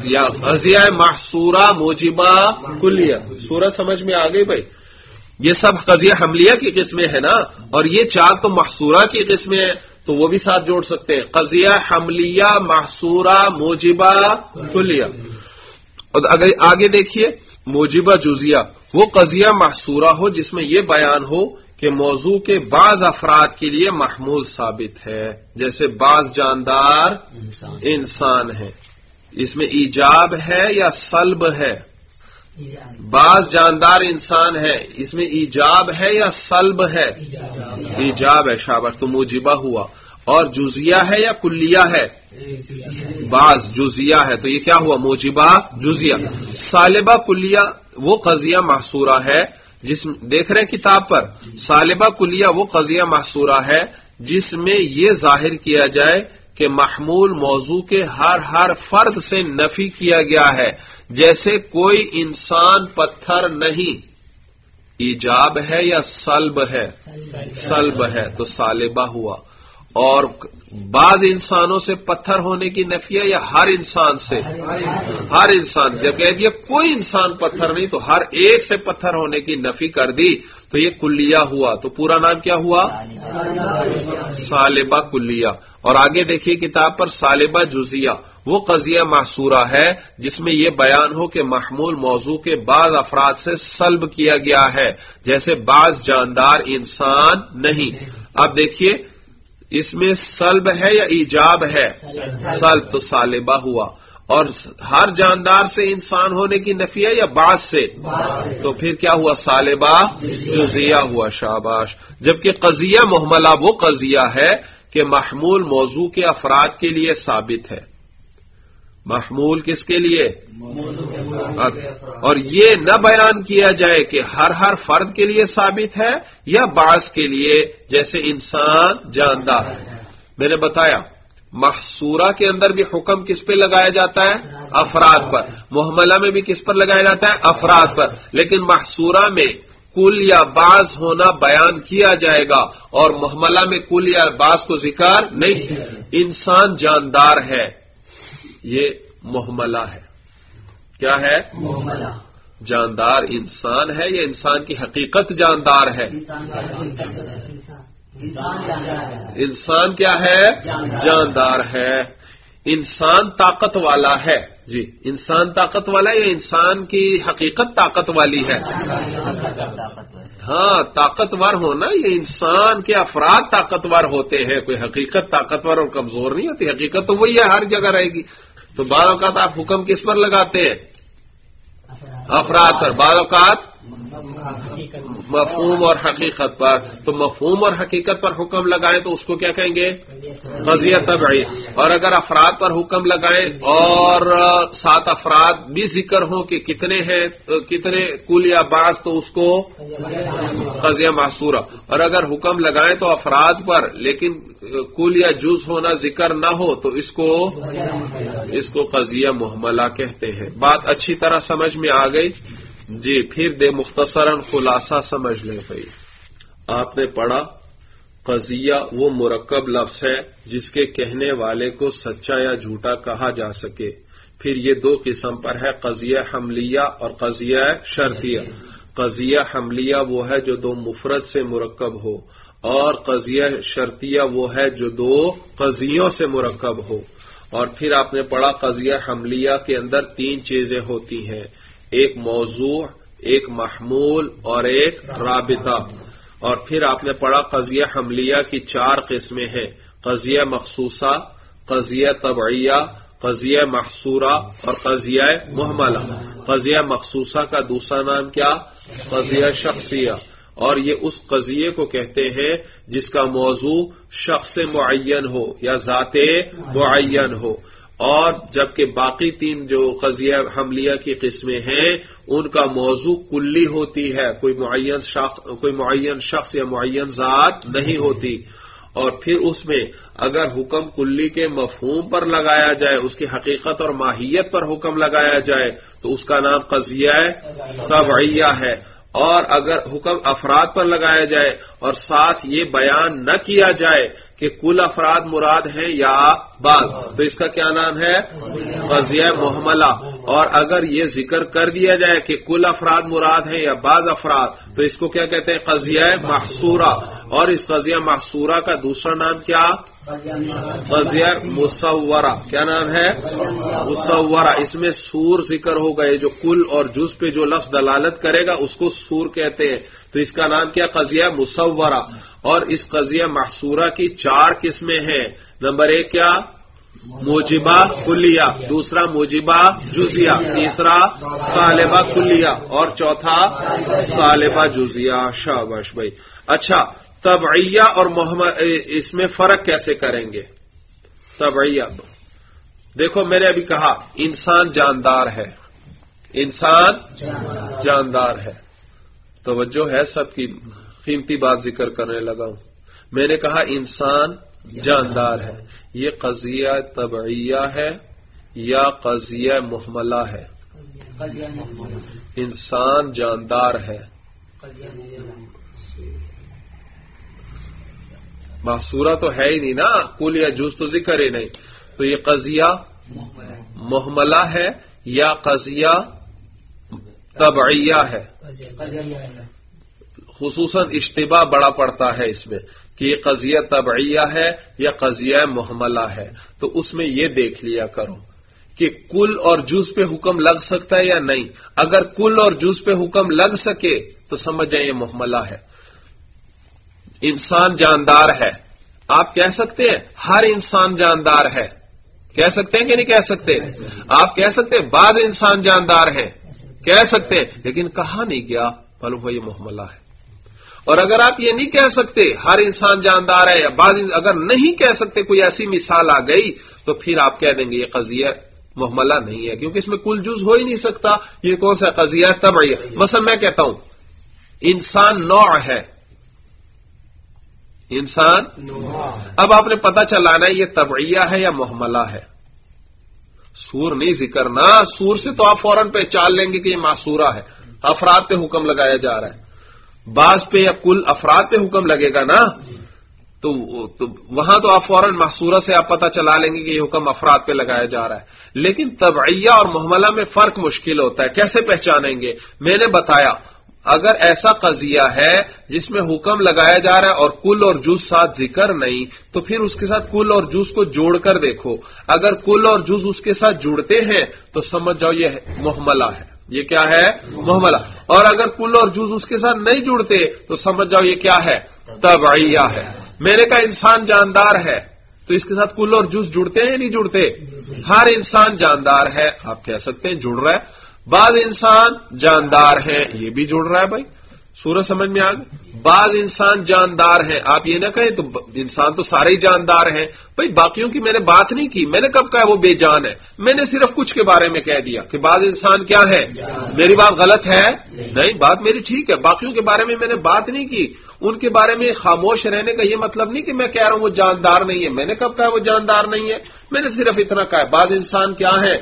یا قضیہ محصورہ، موجبہ کلیہ۔ سورج سمجھ میں آ گئی بھائی؟ یہ سب قضیہ حملیہ کی قسمیں ہیں نا؟ اور یہ چار تو محصورہ کی قسمیں ہیں، تو وہ بھی ساتھ جوڑ سکتے ہیں۔ قضیہ حملیہ، محصورہ، موجبہ کلیہ۔ اور اگر آگے دیکھیے موجبہ جزیہ وہ قضیہ محصورہ ہو جس میں یہ بیان ہو کہ موضوع کے بعض افراد کے لیے محمول ثابت ہے۔ جیسے بعض جاندار انسان۔ ہے اس میں ایجاب ہے یا سلب ہے؟ بعض جاندار انسان ہے اس میں ایجاب ہے یا سلب ہے؟ ایجاب۔ ہے شابر تو موجبہ ہوا۔ اور جزیہ ہے یا کلیہ ہے؟ بعض جزیہ ہے۔ تو یہ کیا ہوا؟ موجبہ جزیہ۔ سالبہ کلیہ، وہ قضیہ محصورہ ہے۔ جس دیکھ رہے ہیں کتاب پر۔ سالبہ کلیہ، وہ قضیہ محصورہ ہے۔ جس میں یہ ظاہر کیا جائے کہ محمول موضوع کے ہر ہر فرد سے نفی کیا گیا ہے۔ جیسے کوئی انسان پتھر نہیں، ایجاب ہے یا سلب ہے؟ سلب ہے۔ تو سالبہ ہوا۔ اور بعض انسانوں سے پتھر ہونے کی نفیہ یا ہر انسان سے؟ ہر انسان۔ جب کہہ دیا کوئی انسان پتھر نہیں تو ہر ایک سے پتھر ہونے کی نفی کر دی۔ تو یہ کلیہ ہوا۔ تو پورا نام کیا ہوا؟ سالبہ کلیہ۔ اور آگے دیکھیے کتاب پر سالبہ جزیہ۔ وہ قضیہ محصورہ ہے جس میں یہ بیان ہو کہ محمول موضوع کے بعض افراد سے سلب کیا گیا ہے۔ جیسے بعض جاندار انسان نہیں۔ اب دیکھیے اس میں سلب ہے یا ایجاب ہے؟ سلب تو سالبہ ہوا۔ اور ہر جاندار سے انسان ہونے کی نفی ہے یا بعض سے؟ تو پھر کیا ہوا؟ سالبہ جزیہ ہوا، شاباش۔ جبکہ قضیہ محملہ وہ قضیہ ہے کہ محمول موضوع کے افراد کے لیے ثابت ہے۔ محمول کس کے لیے؟ اور یہ نہ بیان کیا جائے کہ ہر ہر فرد کے لیے ثابت ہے یا بعض کے لیے جیسے انسان جاندار میں نے بتایا، محصورہ کے اندر بھی حکم کس پہ لگایا جاتا ہے؟ افراد پر۔ محملہ میں بھی کس پر لگایا جاتا ہے؟ افراد پر۔ لیکن محصورہ میں کل یا بعض ہونا بیان کیا جائے گا اور محملہ میں کل یا بعض کو ذکر نہیں۔ انسان جاندار ہے۔ یہ محملہ ہے۔ کیا ہے؟ محملہ۔ جاندار انسان ہے یا انسان کی حقیقت جاندار ہے؟ انسان کیا ہے؟ جاندار ہے۔ انسان طاقت والا ہے۔ جی انسان طاقت والا یا انسان کی حقیقت طاقت والی ہے؟ ہاں طاقتور ہونا یہ انسان کے افراد طاقتور ہوتے ہیں۔ کوئی حقیقت طاقتور اور کمزور نہیں ہوتی حقیقت تو وہی ہے ہر جگہ رہے گی۔ تو بعض اوقات آپ حکم کس پر لگاتے ہیں؟ افراد. پر. بعض اوقات مفہوم اور حقیقت پر۔ تو مفہوم اور حقیقت پر حکم لگائیں تو اس کو کیا کہیں گے؟ قضیہ طبعی اور اگر افراد پر حکم لگائیں اور سات افراد بھی ذکر ہوں کہ کتنے ہیں، کتنے کل یا بعض تو اس کو قضیہ معصورہ۔ اور اگر حکم لگائیں تو افراد پر، لیکن کل یا جز ہونا ذکر نہ ہو تو اس کو اس کو قضیہ محملہ کہتے ہیں۔ بات اچھی طرح سمجھ میں آ گئی۔ جی پھر دے مختصراً خلاصہ سمجھ لیں بھائی۔ آپ نے پڑھا، قضیہ وہ مرکب لفظ ہے جس کے کہنے والے کو سچا یا جھوٹا کہا جا سکے۔ پھر یہ دو قسم پر ہے، قضیہ حملیہ اور قضیہ شرطیہ۔ قضیہ حملیہ وہ ہے جو دو مفرد سے مرکب ہو، اور قضیہ شرطیہ وہ ہے جو دو قضیوں سے مرکب ہو۔ اور پھر آپ نے پڑھا، قضیہ حملیہ کے اندر تین چیزیں ہوتی ہیں۔ ایک موضوع، ایک محمول اور ایک رابطہ۔ اور پھر آپ نے پڑھا قضیہ حملیہ کی چار قسمیں ہیں۔ قضیہ مخصوصہ، قضیہ طبعیہ، قضیہ محصورہ اور قضیہ محملہ۔ قضیہ مخصوصہ کا دوسرا نام کیا؟ قضیہ شخصیہ۔ اور یہ اس قضیے کو کہتے ہیں جس کا موضوع شخص معین ہو یا ذات معین ہو۔ اور جبکہ باقی تین جو قضیہ حملیہ کی قسمیں ہیں، ان کا موضوع کلی ہوتی ہے۔ کوئی معین شخص، کوئی معین شخص یا معین ذات نہیں ہوتی۔ اور پھر اس میں اگر حکم کلی کے مفہوم پر لگایا جائے، اس کی حقیقت اور ماہیت پر حکم لگایا جائے، تو اس کا نام قضیہ طبعیہ ہے۔ اور اگر حکم افراد پر لگایا جائے اور ساتھ یہ بیان نہ کیا جائے کہ کل افراد مراد ہیں یا بعض۔ تو اس کا کیا نام ہے؟ قضیہ محملہ۔ اور اگر یہ ذکر کر دیا جائے کہ کل افراد مراد ہیں یا بعض افراد، تو اس کو کیا کہتے ہیں؟ قضیہ محصورہ۔ اور اس قضیہ محصورہ کا دوسرا نام کیا؟ قضیہ مصورہ۔ کیا نام ہے؟ مصورہ۔ اس میں سور ذکر ہو گئے، جو کل اور جز پہ جو لفظ دلالت کرے گا، اس کو سور کہتے ہیں۔ تو اس کا نام کیا؟ قضیہ مصورہ۔ اور اس قضیہ محصورہ کی چار قسمیں ہیں۔ نمبر ایک کیا؟ موجبہ کلیا دوسرا موجبہ جزیا تیسرا سالبہ کلیا اور چوتھا سالبہ جزیا شاباش بھائی۔ اچھا طبعیہ اور محمد اس میں فرق کیسے کریں گے؟ طبعیہ۔ دیکھو، میں نے ابھی کہا، انسان جاندار ہے۔ انسان جاندار ہے۔ توجہ ہے سب کی قیمتی بات ذکر کرنے لگا ہوں۔ میں نے کہا انسان جاندار ہے۔ یہ قضیہ طبعیہ ہے یا قضیہ محملہ ہے؟ انسان جاندار ہے۔ محصورہ تو ہے ہی نہیں نا۔ کل یا جز تو ذکر ہی نہیں۔ تو یہ قضیہ محملہ ہے یا قضیہ طبعیہ ہے۔ خصوصاً اشتباہ بڑا پڑتا ہے اس میں کہ یہ قضیہ طبعیہ ہے یا قضیہ محملہ ہے۔ تو اس میں یہ دیکھ لیا کرو کہ کل اور جز پہ حکم لگ سکتا ہے یا نہیں۔ اگر کل اور جز پہ حکم لگ سکے تو سمجھ جائیں یہ محملہ ہے۔ انسان جاندار ہے۔ آپ کہہ سکتے ہیں ہر انسان جاندار ہے۔ کہہ سکتے ہیں کہ نہیں کہہ سکتے؟ آپ کہہ سکتے ہیں بعض انسان جاندار ہیں۔ کہہ سکتے ہیں لیکن کہا نہیں گیا معلوم ہو یہ محملہ ہے۔ اور اگر آپ یہ نہیں کہہ سکتے ہر انسان جاندار ہے یا بعض اگر نہیں کہہ سکتے کوئی ایسی مثال آ گئی تو پھر آپ کہہ دیں گے یہ قضیہ محملہ نہیں ہے کیونکہ اس میں کل جز ہو ہی نہیں سکتا یہ کون سا قضیہ تب مثلا میں کہتا ہوں انسان نوع ہے۔ انسان اب آپ نے پتا چلانا ہے یہ طبعیہ ہے یا محملہ ہے۔ سور نہیں ذکر، نہ سور سے تو آپ فوراً پہچان لیں گے کہ یہ معصورہ ہے۔ افراد پہ حکم لگایا جا رہا ہے۔ بعض پہ یا کل افراد پہ حکم لگے گا نا، تو وہاں تو آپ فوراً محصورہ سے آپ پتہ چلا لیں گے کہ یہ حکم افراد پہ لگایا جا رہا ہے۔ لیکن طبعیہ اور محملہ میں فرق مشکل ہوتا ہے۔ کیسے پہچانیں گے؟ میں نے بتایا۔ اگر ایسا قضیہ ہے جس میں حکم لگایا جا رہا ہے اور کل اور جز ساتھ ذکر نہیں، تو پھر اس کے ساتھ کل اور جز کو جوڑ کر دیکھو۔ اگر کل اور جز اس کے ساتھ جڑتے ہیں، تو سمجھ جاؤ یہ محملہ ہے۔ یہ کیا ہے؟ محملہ۔ اور اگر کل اور جز اس کے ساتھ نہیں جڑتے، تو سمجھ جاؤ یہ کیا ہے؟ طبعیہ ہے۔ میں نے کہا انسان جاندار ہے، تو اس کے ساتھ کل اور جز جڑتے ہیں یا نہیں جڑتے؟ ہر انسان جاندار ہے۔ آپ کہہ سکتے ہیں جڑ رہا ہے۔ بعض انسان جاندار ہیں، یہ بھی جڑ رہا ہے بھائی، سورج سمجھ میں آ گئی بعض انسان جاندار ہیں، آپ یہ نہ کہیں تو انسان تو سارے ہی جاندار ہیں۔ بھائی، باقیوں کی میں نے بات نہیں کی، میں نے کب کہا وہ بے جان ہے؟ میں نے صرف کچھ کے بارے میں کہہ دیا کہ بعض انسان کیا ہے میری بات غلط ہے؟ نہیں، بات میری ٹھیک ہے۔ باقیوں کے بارے میں میں نے بات نہیں کی۔ ان کے بارے میں خاموش رہنے کا یہ مطلب نہیں کہ میں کہہ رہا ہوں وہ جاندار نہیں ہے۔ میں نے کب کہا وہ جاندار نہیں ہے؟ میں نے صرف اتنا کہا ہے۔ بعض انسان کیا ہے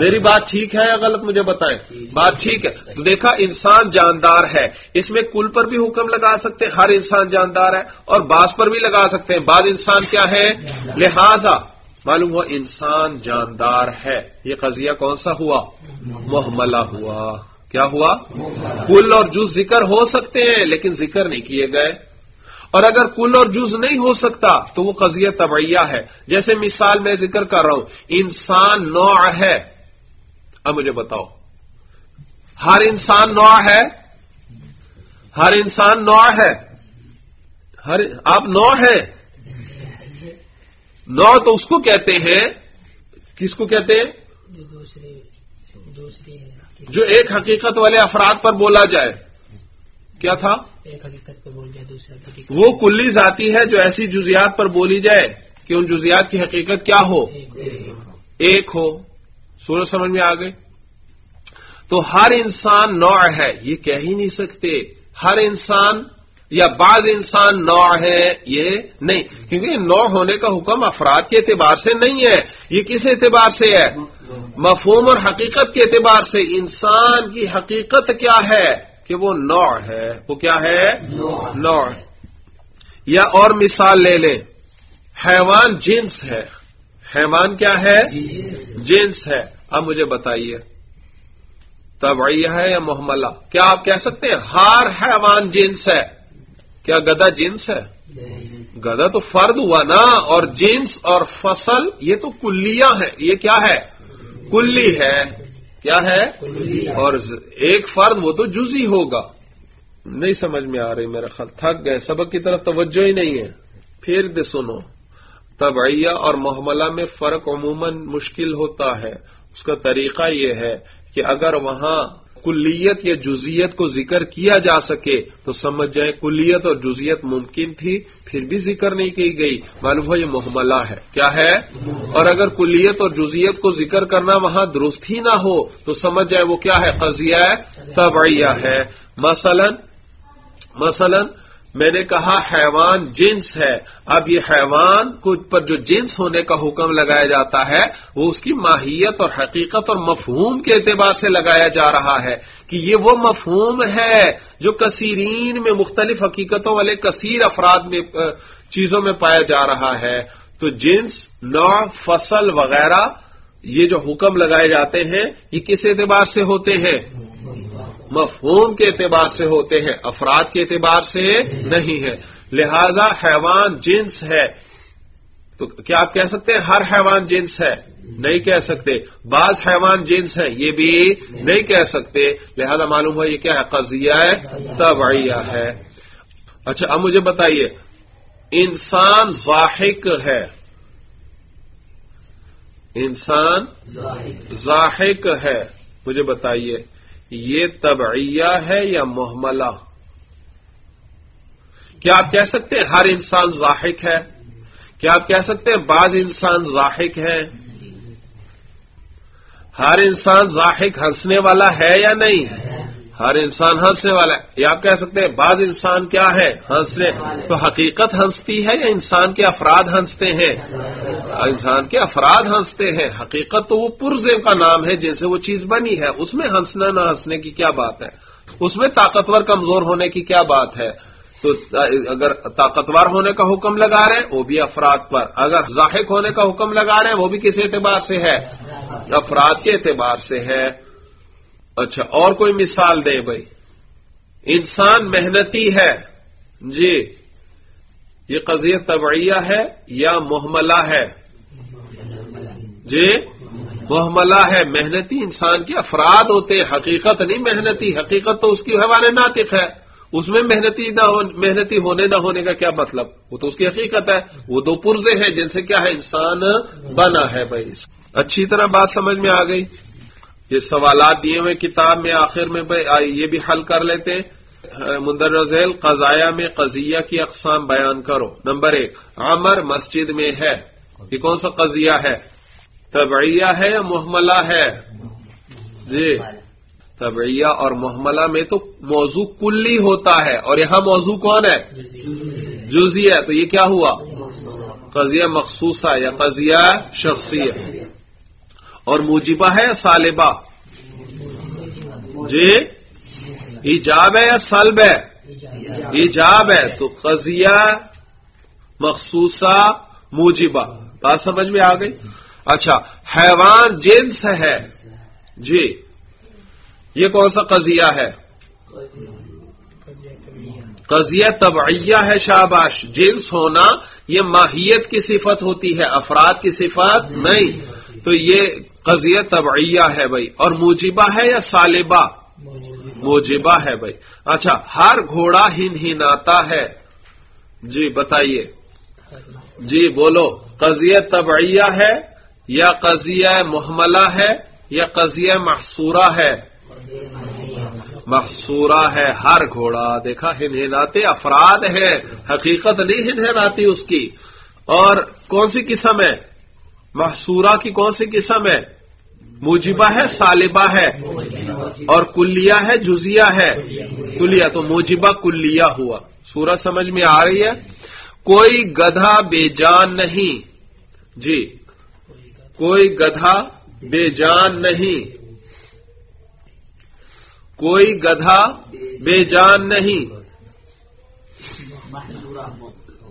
میری بات ٹھیک ہے یا غلط مجھے بتائیں؟ بات ٹھیک ہے۔ تو دیکھا انسان جاندار ہے۔ اس میں کل پر بھی حکم لگا سکتے ہیں۔ ہر انسان جاندار ہے اور بعض پر بھی لگا سکتے ہیں۔ بعض انسان کیا ہے؟ لہذا معلوم ہوا انسان جاندار ہے۔ یہ قضیہ کون سا ہوا؟ محملہ ہوا۔ کیا ہوا؟ کل اور جز ذکر ہو سکتے ہیں لیکن ذکر نہیں کیے گئے۔ اور اگر کل اور جز نہیں ہو سکتا تو وہ قضیہ طبعیہ ہے۔ جیسے مثال میں ذکر کر رہا ہوں، انسان نوع ہے۔ اب مجھے بتاؤ، ہر انسان نوع ہے؟ ہر انسان نوع ہے؟ ہر، آپ نوع ہے نو تو اس کو کہتے ہیں، کس کو کہتے ہیں۔ جو ایک حقیقت والے افراد پر بولا جائے۔ کیا تھا؟ ایک حقیقت پر بول جائے وہ کلی ذاتی ہے جو ایسی جزیات پر بولی جائے کہ ان جزیات کی حقیقت کیا ہو۔ ایک ہو۔ سورج سمجھ میں آ گئے؟ تو ہر انسان نوع ہے یہ کہہ ہی نہیں سکتے۔ ہر انسان یا بعض انسان نوع ہے، یہ نہیں، کیونکہ نوع ہونے کا حکم افراد کے اعتبار سے نہیں ہے۔ یہ کس اعتبار سے ہے؟ مفہوم اور حقیقت کے اعتبار سے۔ انسان کی حقیقت کیا ہے؟ کہ وہ نوع ہے۔ وہ کیا ہے؟ نوع۔ یا اور مثال لے لیں۔ حیوان جنس ہے۔ حیوان کیا ہے؟ جنس ہے۔ اب مجھے بتائیے۔ طبعیہ ہے یا محملہ؟ کیا آپ کہہ سکتے ہیں؟ ہر حیوان جنس ہے۔ کیا گدا جنس ہے؟ گدا تو فرد ہوا نا اور جنس اور فصل، یہ تو کلیاں ہے یہ کیا ہے؟ کلی ہے۔ کیا ہے؟ اور ایک فرد وہ تو جزی ہوگا۔ نہیں سمجھ میں آ رہی میرا خیال، تھک گئے۔ سبق کی طرف توجہ ہی نہیں ہے۔ پھر دے سنو۔ طبعیہ اور محملہ میں فرق عموماً مشکل ہوتا ہے۔ اس کا طریقہ یہ ہے کہ اگر وہاں کلیت یا جزیت کو ذکر کیا جا سکے تو سمجھ جائیں کلیت اور جزیت ممکن تھی، پھر بھی ذکر نہیں کی گئی۔ معلوم ہو یہ محملہ ہے۔ کیا ہے؟ اور اگر کلیت اور جزیت کو ذکر کرنا وہاں درست ہی نہ ہو تو سمجھ جائے وہ کیا ہے؟ قضیہ طبعیہ ہے۔ مثلا مثلا میں نے کہا حیوان جنس ہے۔ اب یہ حیوان پر جو جنس ہونے کا حکم لگایا جاتا ہے، وہ اس کی ماہیت اور حقیقت اور مفہوم کے اعتبار سے لگایا جا رہا ہے کہ یہ وہ مفہوم ہے جو کثیرین میں مختلف حقیقتوں والے کثیر افراد میں چیزوں میں پایا جا رہا ہے۔ تو جنس، نوع، فصل وغیرہ، یہ جو حکم لگائے جاتے ہیں، یہ کس اعتبار سے ہوتے ہیں؟ مفہوم کے اعتبار سے ہوتے ہیں افراد کے اعتبار سے نہیں ہے لہذا حیوان جنس ہے۔ تو کیا آپ کہہ سکتے ہیں ہر حیوان جنس ہے؟ نہیں کہہ سکتے۔ بعض حیوان جنس ہے یہ بھی نہیں کہہ سکتے۔ لہذا معلوم ہوا یہ کیا ہے؟ قضیہ طبعیہ ہے۔ اچھا اب مجھے بتائیے انسان ضاحک ہے۔ انسان ضاحک ہے۔ مجھے بتائیے۔ یہ طبعیہ ہے یا محملہ؟ کیا آپ کہہ سکتے ہیں ہر انسان ضاحک ہے؟ کیا آپ کہہ سکتے ہیں بعض انسان ضاحک ہے ہر انسان ضاحک ہنسنے والا ہے یا نہیں؟ ہر انسان ہنسنے والا ہے۔ یا آپ کہہ سکتے ہیں، بعض انسان کیا ہے، ہنسنے۔ تو حقیقت ہنستی ہے یا انسان کے افراد ہنستے ہیں؟ انسان کے افراد ہنستے ہیں۔ حقیقت تو وہ پرزے کا نام ہے جیسے وہ چیز بنی ہے۔ اس میں ہنسنا نہ ہنسنے کی کیا بات ہے؟ اس میں طاقتور کمزور ہونے کی کیا بات ہے؟ تو اگر طاقتور ہونے کا حکم لگا رہے ہیں، وہ بھی افراد پر۔ اگر ظاہر ہونے کا حکم لگا رہے ہیں، وہ بھی کس اعتبار سے ہے؟ افراد کے اعتبار سے ہے۔ اچھا اور کوئی مثال دیں بھائی؟ انسان محنتی ہے۔ جی۔ یہ قضیہ طبعیہ ہے یا محملہ ہے؟ جی۔ محملہ ہے۔ محنتی انسان کے افراد ہوتے حقیقت نہیں محنتی، حقیقت تو اس کی حوالے ناطق ہے۔ اس میں محنتی نہ محنتی ہونے نہ ہونے کا کیا مطلب؟ وہ تو اس کی حقیقت ہے۔ وہ دو پرزے ہیں جن سے کیا ہے؟ انسان بنا ہے بھائی۔ اچھی طرح بات سمجھ میں آ گئی۔ یہ سوالات دیے ہوئے کتاب میں آخر میں یہ بھی حل کر لیتے مندر ذیل قضایا میں قضیہ کی اقسام بیان کرو۔ نمبر ایک عمر مسجد میں ہے۔ یہ کون سا قضیہ ہے؟ طبعیہ ہے یا محملہ ہے؟ جی۔ طبعیہ اور محملہ میں تو موضوع کلی ہوتا ہے۔ اور یہاں موضوع کون ہے؟ جزی ہے۔ تو یہ کیا ہوا؟ قضیہ مخصوصہ یا قضیہ شخصی ہے اور موجبہ ہے یا سالبہ۔ جی؟ ایجاب ہے یا سلب ہے؟ ایجاب ہے۔ تو قضیہ مخصوصہ موجبہ۔ بات سمجھ میں آ گئی؟ اچھا حیوان جنس ہے۔ جی یہ کون سا قضیہ ہے؟ قضیہ طبعیہ ہے شاباش۔ جنس ہونا یہ ماہیت کی صفت ہوتی ہے، افراد کی صفت نہیں۔ تو یہ قضیہ طبعیہ ہے بھائی اور موجبہ ہے یا سالبہ؟ موجبہ ہے بھائی۔ اچھا ہر گھوڑا ہن ہناتا ہے۔ جی بتائیے۔ جی بولو۔ قضیہ طبعیہ ہے یا قضیہ محملہ ہے یا قضیہ محصورہ ہے؟ محصورہ ہے۔ ہر گھوڑا، دیکھا، ہن ہناتے افراد ہے حقیقت نہیں ہن ہناتی اس کی۔ اور کون سی قسم ہے؟ محصورہ کی کون سی قسم ہے؟ موجبہ ہے سالبہ ہے۔ اور کلیہ ہے، جزیہ ہے۔ کلیہ، تو موجبہ کلیہ ہوا۔ سورج سمجھ میں آ رہی ہے؟ کوئی گدھا بے جان نہیں۔ جی۔ کوئی گدھا بے جان نہیں۔ کوئی گدھا بے جان نہیں۔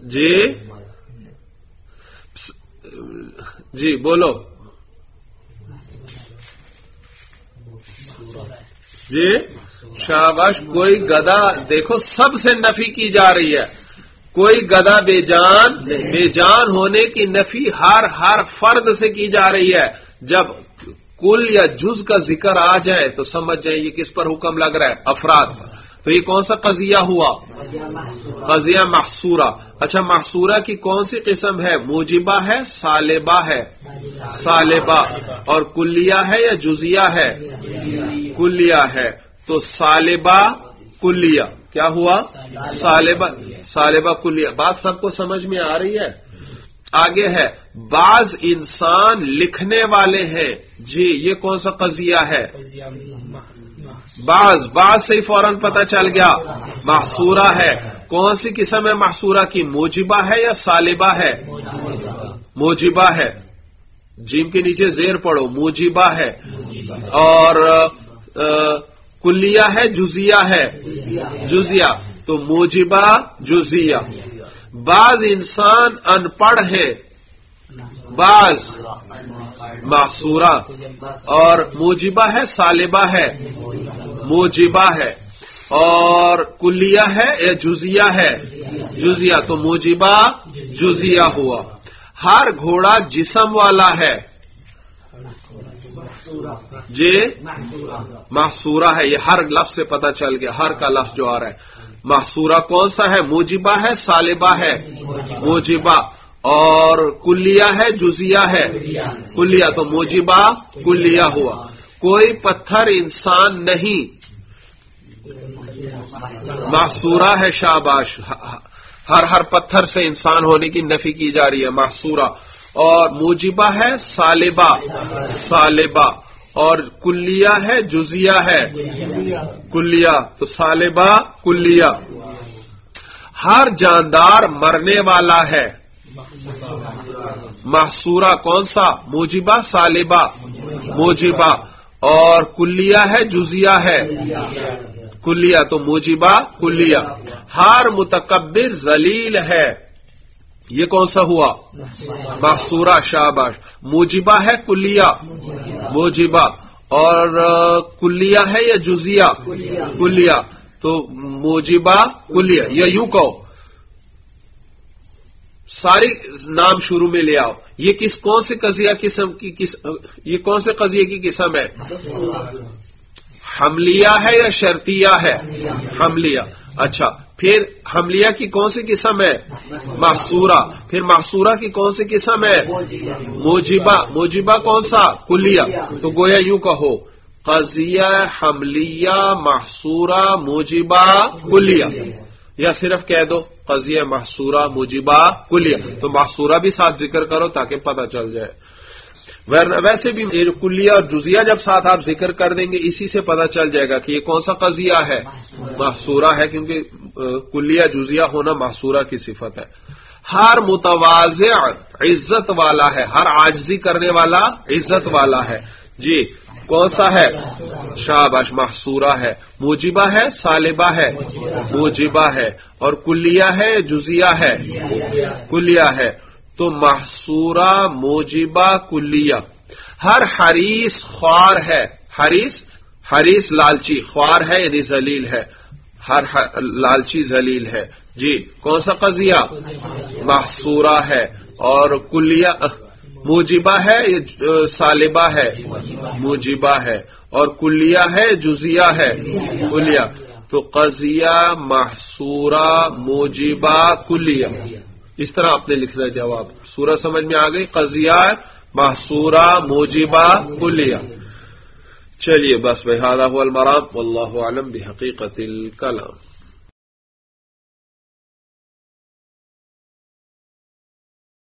جی۔ جی بولو۔ جی شاباش، کوئی گدا دیکھو، سب سے نفی کی جا رہی ہے۔ کوئی گدا بے جان بے جان ہونے کی نفی ہر ہر فرد سے کی جا رہی ہے۔ جب کل یا جز کا ذکر آ جائے تو سمجھ جائیں یہ کس پر حکم لگ رہا ہے۔ افراد پر۔ تو یہ کون سا قضیہ ہوا؟ قضیہ محصورہ۔ اچھا محصورہ کی کون سی قسم ہے؟ موجبہ ہے، سالبہ ہے۔ سالبہ۔ اور کلیہ ہے یا جزیہ ہے؟ کلیہ ہے۔ تو سالبہ کلیہ۔ کیا ہوا؟ سالبہ۔ سالبہ کلیہ۔ بات سب کو سمجھ میں آ رہی ہے؟ آگے ہے، بعض انسان لکھنے والے ہیں۔ جی یہ کون سا قضیہ ہے؟ بعض بعض سے ہی فوراً پتہ چل گیا، محصورہ ہے۔ کون سی قسم ہے محصورہ کی؟ موجبہ ہے یا سالبہ ہے؟ موجبہ ہے۔ جیم کے نیچے زیر پڑو موجبہ ہے۔ اور کلیہ ہے، جزیہ ہے۔ جزیہ، تو موجبہ، جزیہ۔ بعض انسان ان پڑھ ہے، بعض معصورہ اور موجبہ ہے، سالبہ ہے۔ موجبہ ہے اور کلیہ ہے یا جزیہ ہے؟ جزیہ. تو موجبہ جزیہ ہوا۔ ہر گھوڑا جسم والا ہے۔ جی؟ محصورہ ہے۔ یہ ہر لفظ سے پتہ چل گیا، ہر کا لفظ جو آ رہا ہے۔ محصورہ کون سا ہے؟ موجبہ ہے، سالبہ ہے۔ موجبہ اور کلیہ ہے، جزیہ ہے۔ کلیہ. تو موجبہ کلیہ ہوا۔ کوئی پتھر انسان نہیں۔ محصورہ ہے شاباش۔ ہر ہر پتھر سے انسان ہونے کی نفی کی جا رہی ہے، محصورہ۔ اور موجبہ ہے سالبہ سالبہ اور کلیہ ہے، جزیہ ہے۔ کلیہ۔ تو سالبہ کلیہ۔ ہر جاندار مرنے والا ہے۔ محصورہ کون سا؟ موجبہ سالبہ موجبہ۔ اور کلیہ ہے، جزیہ ہے۔ کلیہ تو موجبہ کلیہ ہر متکبر ذلیل ہے۔ یہ کون سا ہوا؟ محصورہ شاباش۔ موجبہ ہے کلیہ موجبہ۔ اور کلیہ ہے یا جزیہ؟ کلیہ تو موجبہ کلیہ یا یوں کہو۔ ساری نام شروع میں لے آؤ۔ یہ کس کون سے قضیہ قسم کی یہ کون سے قضیے کی قسم ہے؟ حملیہ ہے یا شرطیہ ہے؟ حملیہ. اچھا پھر حملیہ کی کون سی قسم ہے؟ محصورہ. پھر محصورہ کی کون سی قسم ہے؟ موجبہ. موجبہ کون سا؟ کلیہ. تو گویا یوں کہو قضیہ حملیہ محصورہ موجبہ کلیہ. یا صرف کہہ دو قضیہ محصورہ موجبہ کلیہ. تو محصورہ بھی ساتھ ذکر کرو تاکہ پتہ چل جائے۔ ویسے بھی کلیہ اور جزیہ جب ساتھ آپ ذکر کر دیں گے، اسی سے پتہ چل جائے گا کہ یہ کون سا قضیہ ہے۔ محصورہ ہے، کیونکہ کلیہ، جزیہ ہونا محصورہ کی صفت ہے۔ ہر متوازع عزت والا ہے، ہر آجزی کرنے والا عزت والا ہے۔ جی کون سا ہے؟ شاباش محصورہ ہے۔ موجبہ ہے سالبہ ہے۔ موجبہ ہے۔ اور کلیہ ہے، جزیہ ہے۔ کلیہ ہے۔ تو محصورہ، موجبہ، کلیہ۔ ہر حریث خوار ہے۔ حریث حریث لالچی، خوار ہے یعنی ذلیل ہے۔ ہر لالچی، ذلیل ہے۔ جی کون سا قضیہ؟ محصورہ ہے اور کلیہ، موجبہ ہے سالبہ ہے۔ موجبہ ہے۔ اور کلیہ ہے، جزیہ ہے۔ کلیہ۔ تو قضیہ محصورہ، موجبہ، کلیہ۔ اس طرح آپ نے لکھنا جواب۔ سورج سمجھ میں آ گئی، قضیہ، محصورہ، موجبہ، کلیہ۔ چلیے، بس بحادہ المرام اللہ عالم بحقیقت الکلام۔